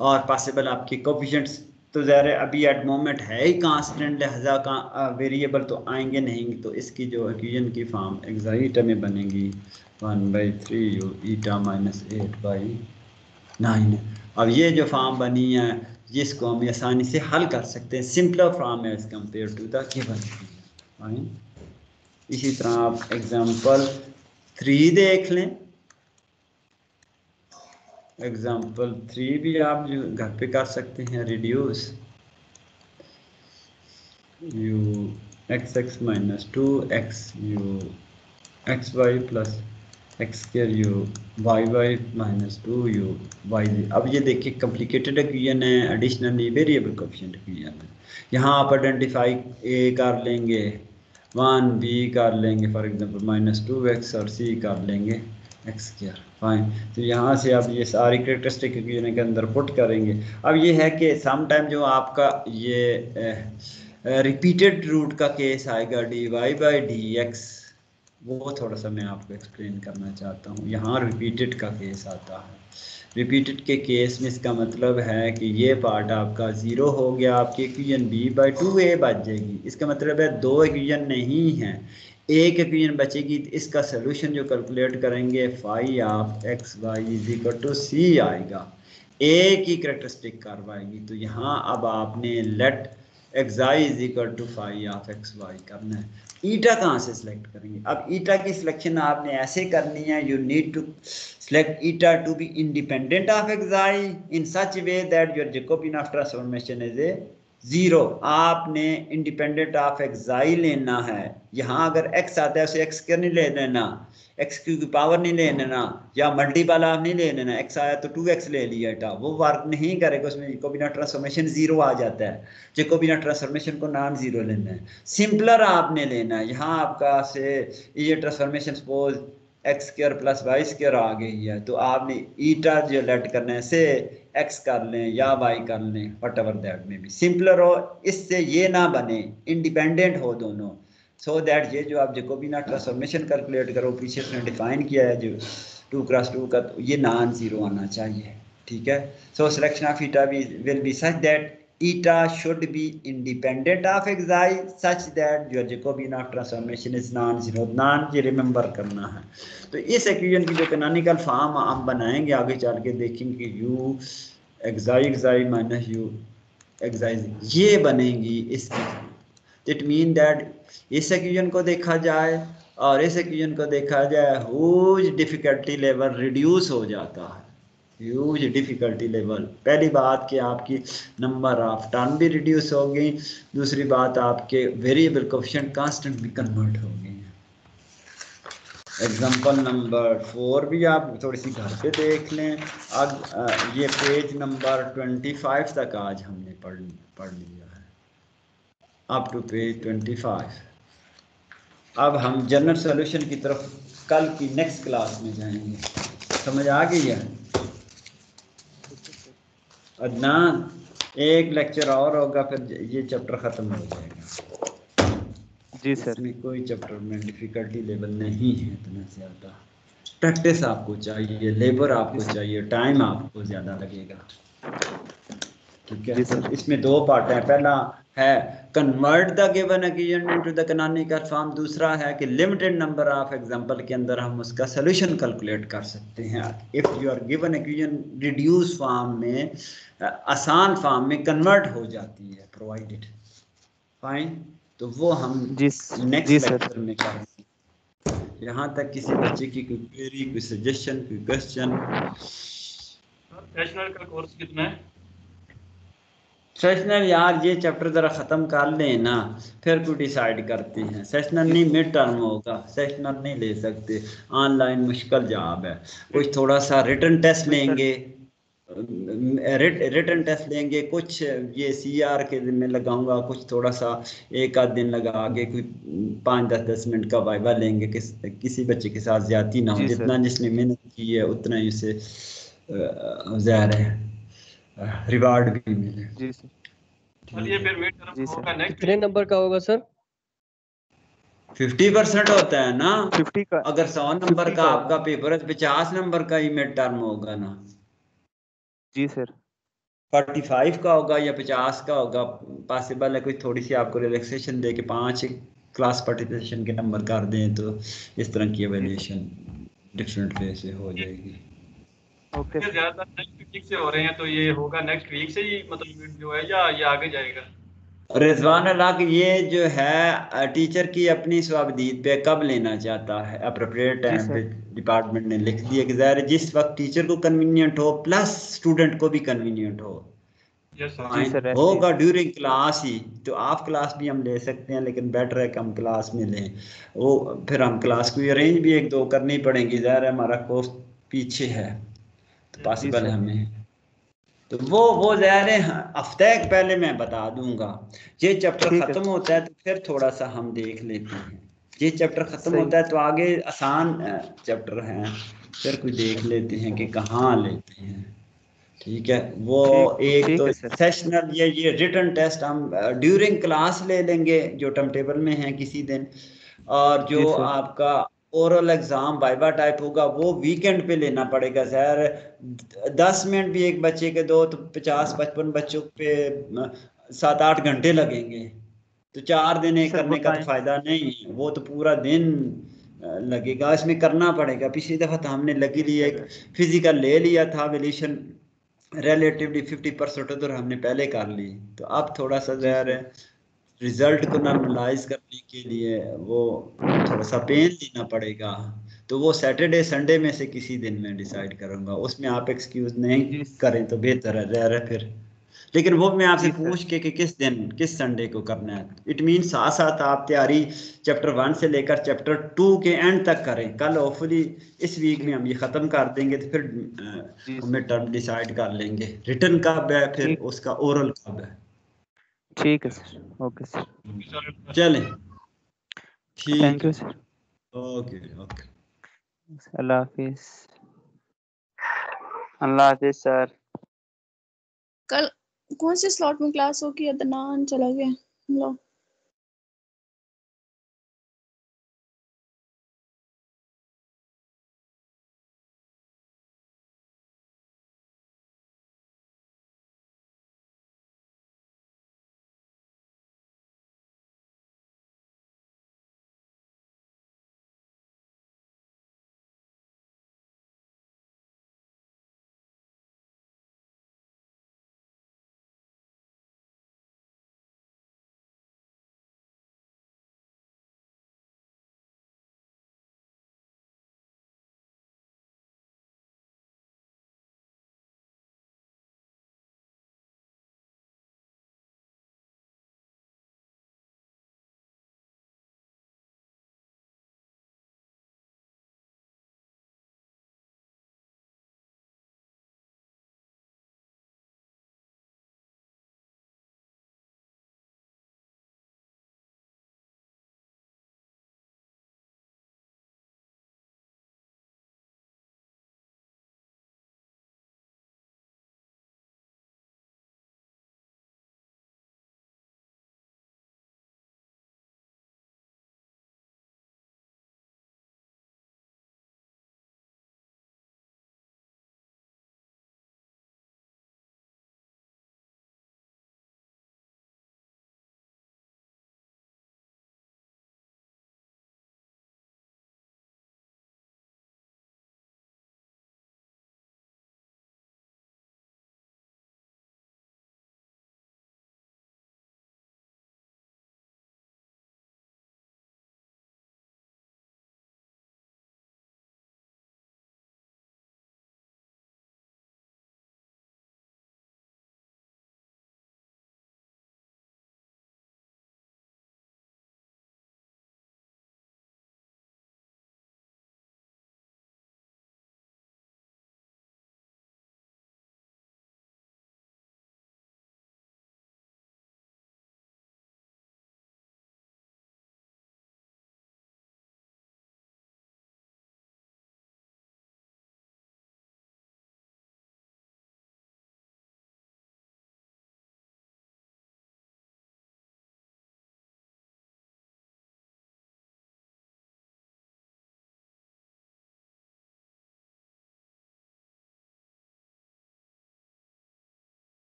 और पॉसिबल आपके कोफिशेंट्स तो ज़ाहिर अभी एट मोमेंट है ही कांस्टेंट लिहाजा का वेरिएबल तो आएँगे नहीं तो इसकी जो इक्वेशन की फॉर्म एग्जाइटा में बनेगी। One by three U eta minus eight by nine. अब ये जो फॉर्म बनी है, जिसको हम आसानी से हल कर सकते हैं। सिंपलर फॉर्म है as compare to the given इसी तरह आप एग्जांपल थ्री देख लें। एग्ज़ाम्पल थ्री भी आप घर पे कर सकते हैं reduce U X X minus two X U X Y plus X square U Y Y minus two U Y अब ये देखिए कॉम्प्लिकेटेड इक्वेशन है एडिशनली वेरिएबल कोफिशिएंट इक्वेशन है. यहाँ आप आइडेंटिफाई ए कर लेंगे वन बी कर लेंगे for example minus two X और सी कर लेंगे एक्स स्केयर फाइन तो यहाँ से आप ये सारी करेक्टरिस्टिक के अंदर पुट करेंगे। अब ये है कि सम टाइम जो आपका ये रिपीटेड रूट का केस आएगा D Y by D X वो थोड़ा सा मैं आपको एक्सप्लेन करना चाहता हूँ। यहाँ रिपीटेड का केस आता है। रिपीटेड के केस में इसका मतलब है कि ये पार्ट आपका ज़ीरो हो गया, आपकी equation B by two A बच जाएगी। इसका मतलब है दो इक्वेशन नहीं है। एक इक्वेशन बचेगी तो इसका सोल्यूशन जो कैलकुलेट करेंगे phi of X Y is equal to C आएगा। एक ही करेक्टरिस्टिक करवाएगी तो यहाँ अब आपने let xi is equal to phi of X Y करना है। ईटा कहाँ से सिलेक्ट करेंगे? अब ईटा की सिलेक्शन आपने ऐसे करनी है you need to select eta to be independent of xi in such a way that your Jacobian of transformation is a zero. आपने इंडिपेंडेंट ऑफ़ एक्स एक्साई लेना है। यहाँ अगर एक्स आता है, उसे एक्स क्यों नहीं ले लेना? एक्स क्यू की पावर नहीं ले लेना। या मल्टीपल आप नहीं ले लेना। एक्स आया तो टू एक्स ले लिया था। वो वर्क नहीं करेगा, उसमें जेकोबिना ट्रांसफॉर्मेशन ज़ीरो आ जाता है। जेकोबिना ट्रांसफॉर्मेशन को नॉन ज़ीरो लेना है। सिंपलर आपने लेना है। यहाँ आपका से ये transformation suppose X square plus Y square आ गई है तो आपने ईटा जो लेट करना से एक्स कर लें या वाई कर लें वट एवर दैट में भी सिंपलर हो, इससे ये ना बने इंडिपेंडेंट हो दोनों सो so दैट ये जो आप जेकोबिना ट्रांसफॉर्मेशन कैलकुलेट करो, पीछे उसने डिफाइन किया है जो टू क्रॉस टू का तो ये नॉन ज़ीरो आना चाहिए, ठीक है? So selection of eta will be such that eta should be independent of xi such that your jacobian of transformation is non, zero, non ये रिमेंबर करना है तो इस इक्वेशन की जो कैनोनिकल फॉर्म हम बनाएँगे आगे चल के देखेंगे u xi xi minus u xi ये बनेगी इसकी इट मीन दैट इस इक्वेशन को देखा जाए और इस इक्वेशन को देखा जाए हुज डिफिकल्टी लेवल रिड्यूस हो जाता है ह्यूज डिफिकल्टी लेवल पहली बात कि आपकी नंबर ऑफ़ टर्न भी रिड्यूस हो गई। दूसरी बात, आपके वेरिएबल कोफिशिएंट कांस्टेंट भी कन्वर्ट हो गए एग्जांपल नंबर फोर भी आप थोड़ी सी घर पे देख लें। अब ये पेज नंबर ट्वेंटी फाइव तक आज हमने पढ़ पढ़ लिया है। Up to page twenty five अब हम जनरल सॉल्यूशन की तरफ़ कल की नेक्स्ट क्लास में जाएँगे। समझ आ गई है? अदनान एक लेक्चर और होगा फिर ये चैप्टर ख़त्म हो जाएगा। जी सर। इसमें कोई चैप्टर में डिफ़िकल्टी लेवल नहीं है इतना ज़्यादा। प्रैक्टिस आपको चाहिए लेबर आपको चाहिए टाइम आपको ज़्यादा लगेगा। ठीक है? इसमें दो पार्ट है। पहला है। Convert the given equation into the canonical form दूसरा है कि लिमिटेड नंबर ऑफ़ एग्जांपल के अंदर हम उसका सॉल्यूशन कैलकुलेट कर सकते हैं। If you are given equation reduce form में आसान फॉर्म में कन्वर्ट हो जाती है प्रोवाइडेड फाइन तो वो हम नेक्स्ट लेक्चर में करेंगे। यहाँ तक किसी बच्चे की कोई क्वेरी कोई सजेशन कोई क्वेश्चन नेशनल का कोर्स कितना है? सेशनल यार ये चैप्टर ज़रा ख़त्म कर लेना फिर कुछ डिसाइड करते हैं। सेशनल नहीं मिड टर्म होगा। सेशनल नहीं ले सकते। ऑनलाइन मुश्किल जॉब है। कुछ थोड़ा सा रिटर्न टेस्ट लेंगे। रिटर्न टेस्ट लेंगे। कुछ ये सी आर के में लगाऊँगा। कुछ थोड़ा सा एक आध दिन लगा के कोई पाँच दस दस मिनट का वाइवा लेंगे। किस किसी बच्चे के साथ ज़्यादा ना हो। जितना जिसने मेहनत की है उतना ही उसे ज़ाहिर है। रिवार्ड भी मिले जी सर। चलिए फिर मिड टर्म होगा नेक्स्ट कितने नंबर का होगा सर फिफ्टी परसेंट होता है ना। फिफ्टी का। अगर सौ नंबर का आपका पेपर है पचास नंबर का ही मिड टर्म होगा ना। जी सर। फोर्टी फाइव का होगा या पचास का होगा पॉसिबल है कोई थोड़ी सी आपको रिलैक्सेशन दे के पाँच क्लास पार्टिसिपेशन के नंबर कर दें तो इस तरह की एवेल्यूशन डिफरेंट वे से हो जाएगी। ओके। ज़्यादा नेक्स्ट वीक से हो रहे हैं तो ये होगा नेक्स्ट वीक से ही मतलब जो है या ये आगे जाएगा? रिजवान अल्लाह ये जो है टीचर की अपनी स्वाबदीद पे कब लेना चाहता है? अप्रोप्रिएट टाइम पे डिपार्टमेंट ने लिख दिया कि ज़ाहिर जिस वक्त टीचर को कन्वीनियंट हो प्लस स्टूडेंट को भी कन्वीनियंट हो। होगा ड्यूरिंग क्लास ही तो आप क्लास भी हम ले सकते हैं लेकिन बेटर है कि हम क्लास में लें। वो फिर हम क्लास को अरेंज भी एक दो करनी पड़ेगी ज़ाहिर हमारा कोर्स पीछे है। पॉसिबल है। हमें। तो वो वो ज़ाहिर हफ़्ते पहले मैं बता दूँगा। ये चैप्टर ख़त्म होता है तो फिर थोड़ा सा हम देख लेते हैं। ये चैप्टर ख़त्म होता है तो आगे आसान चैप्टर हैं। फिर कुछ देख लेते हैं कि कहाँ लेते हैं। ठीक है? वो एक तो सेशनल ये ये रिटर्न टेस्ट हम ड्यूरिंग क्लास ले लेंगे जो टर्म टेबल में है किसी दिन। और जो आपका ओरल एग्ज़ाम वाइवा टाइप होगा वो वीकेंड पे लेना पड़ेगा सर दस मिनट भी एक बच्चे के दो तो पचास पचपन बच्चों पे सात आठ घंटे लगेंगे। तो चार दिन एक करने का तो फ़ायदा नहीं है वो तो पूरा दिन लगेगा। इसमें करना पड़ेगा। पिछली दफ़ा तो हमने लगी लिया एक फ़िज़िकल ले लिया था वेल्यूशन रिलेटिवली फिफ्टी परसेंट उधर हमने पहले कर ली। तो अब थोड़ा सा ज़ाहिर है रिज़ल्ट को नॉर्मलाइज करने के लिए वो थोड़ा सा पेन लेना पड़ेगा। तो वो सैटरडे संडे में से किसी दिन में डिसाइड करूँगा। उसमें आप एक्सक्यूज नहीं करें तो बेहतर है रह रहे फिर। लेकिन वो मैं आपसे पूछ के कि किस दिन किस संडे को करना है? इट मीन साथ साथ आप तैयारी चैप्टर वन से लेकर चैप्टर टू के एंड तक करें। कल होपफुली इस वीक में हम ये खत्म कर देंगे तो फिर हमें टर्म डिसाइड कर लेंगे। रिटर्न कब है फिर उसका ओरल कब है? ठीक है सर ओके सर। चलें। ठीक। Thank you sir okay okay. अल्लाह हाफिज। अल्लाह हाफिज सर। कल कौन से स्लॉट में क्लास होगी अदनान चला गया? लो।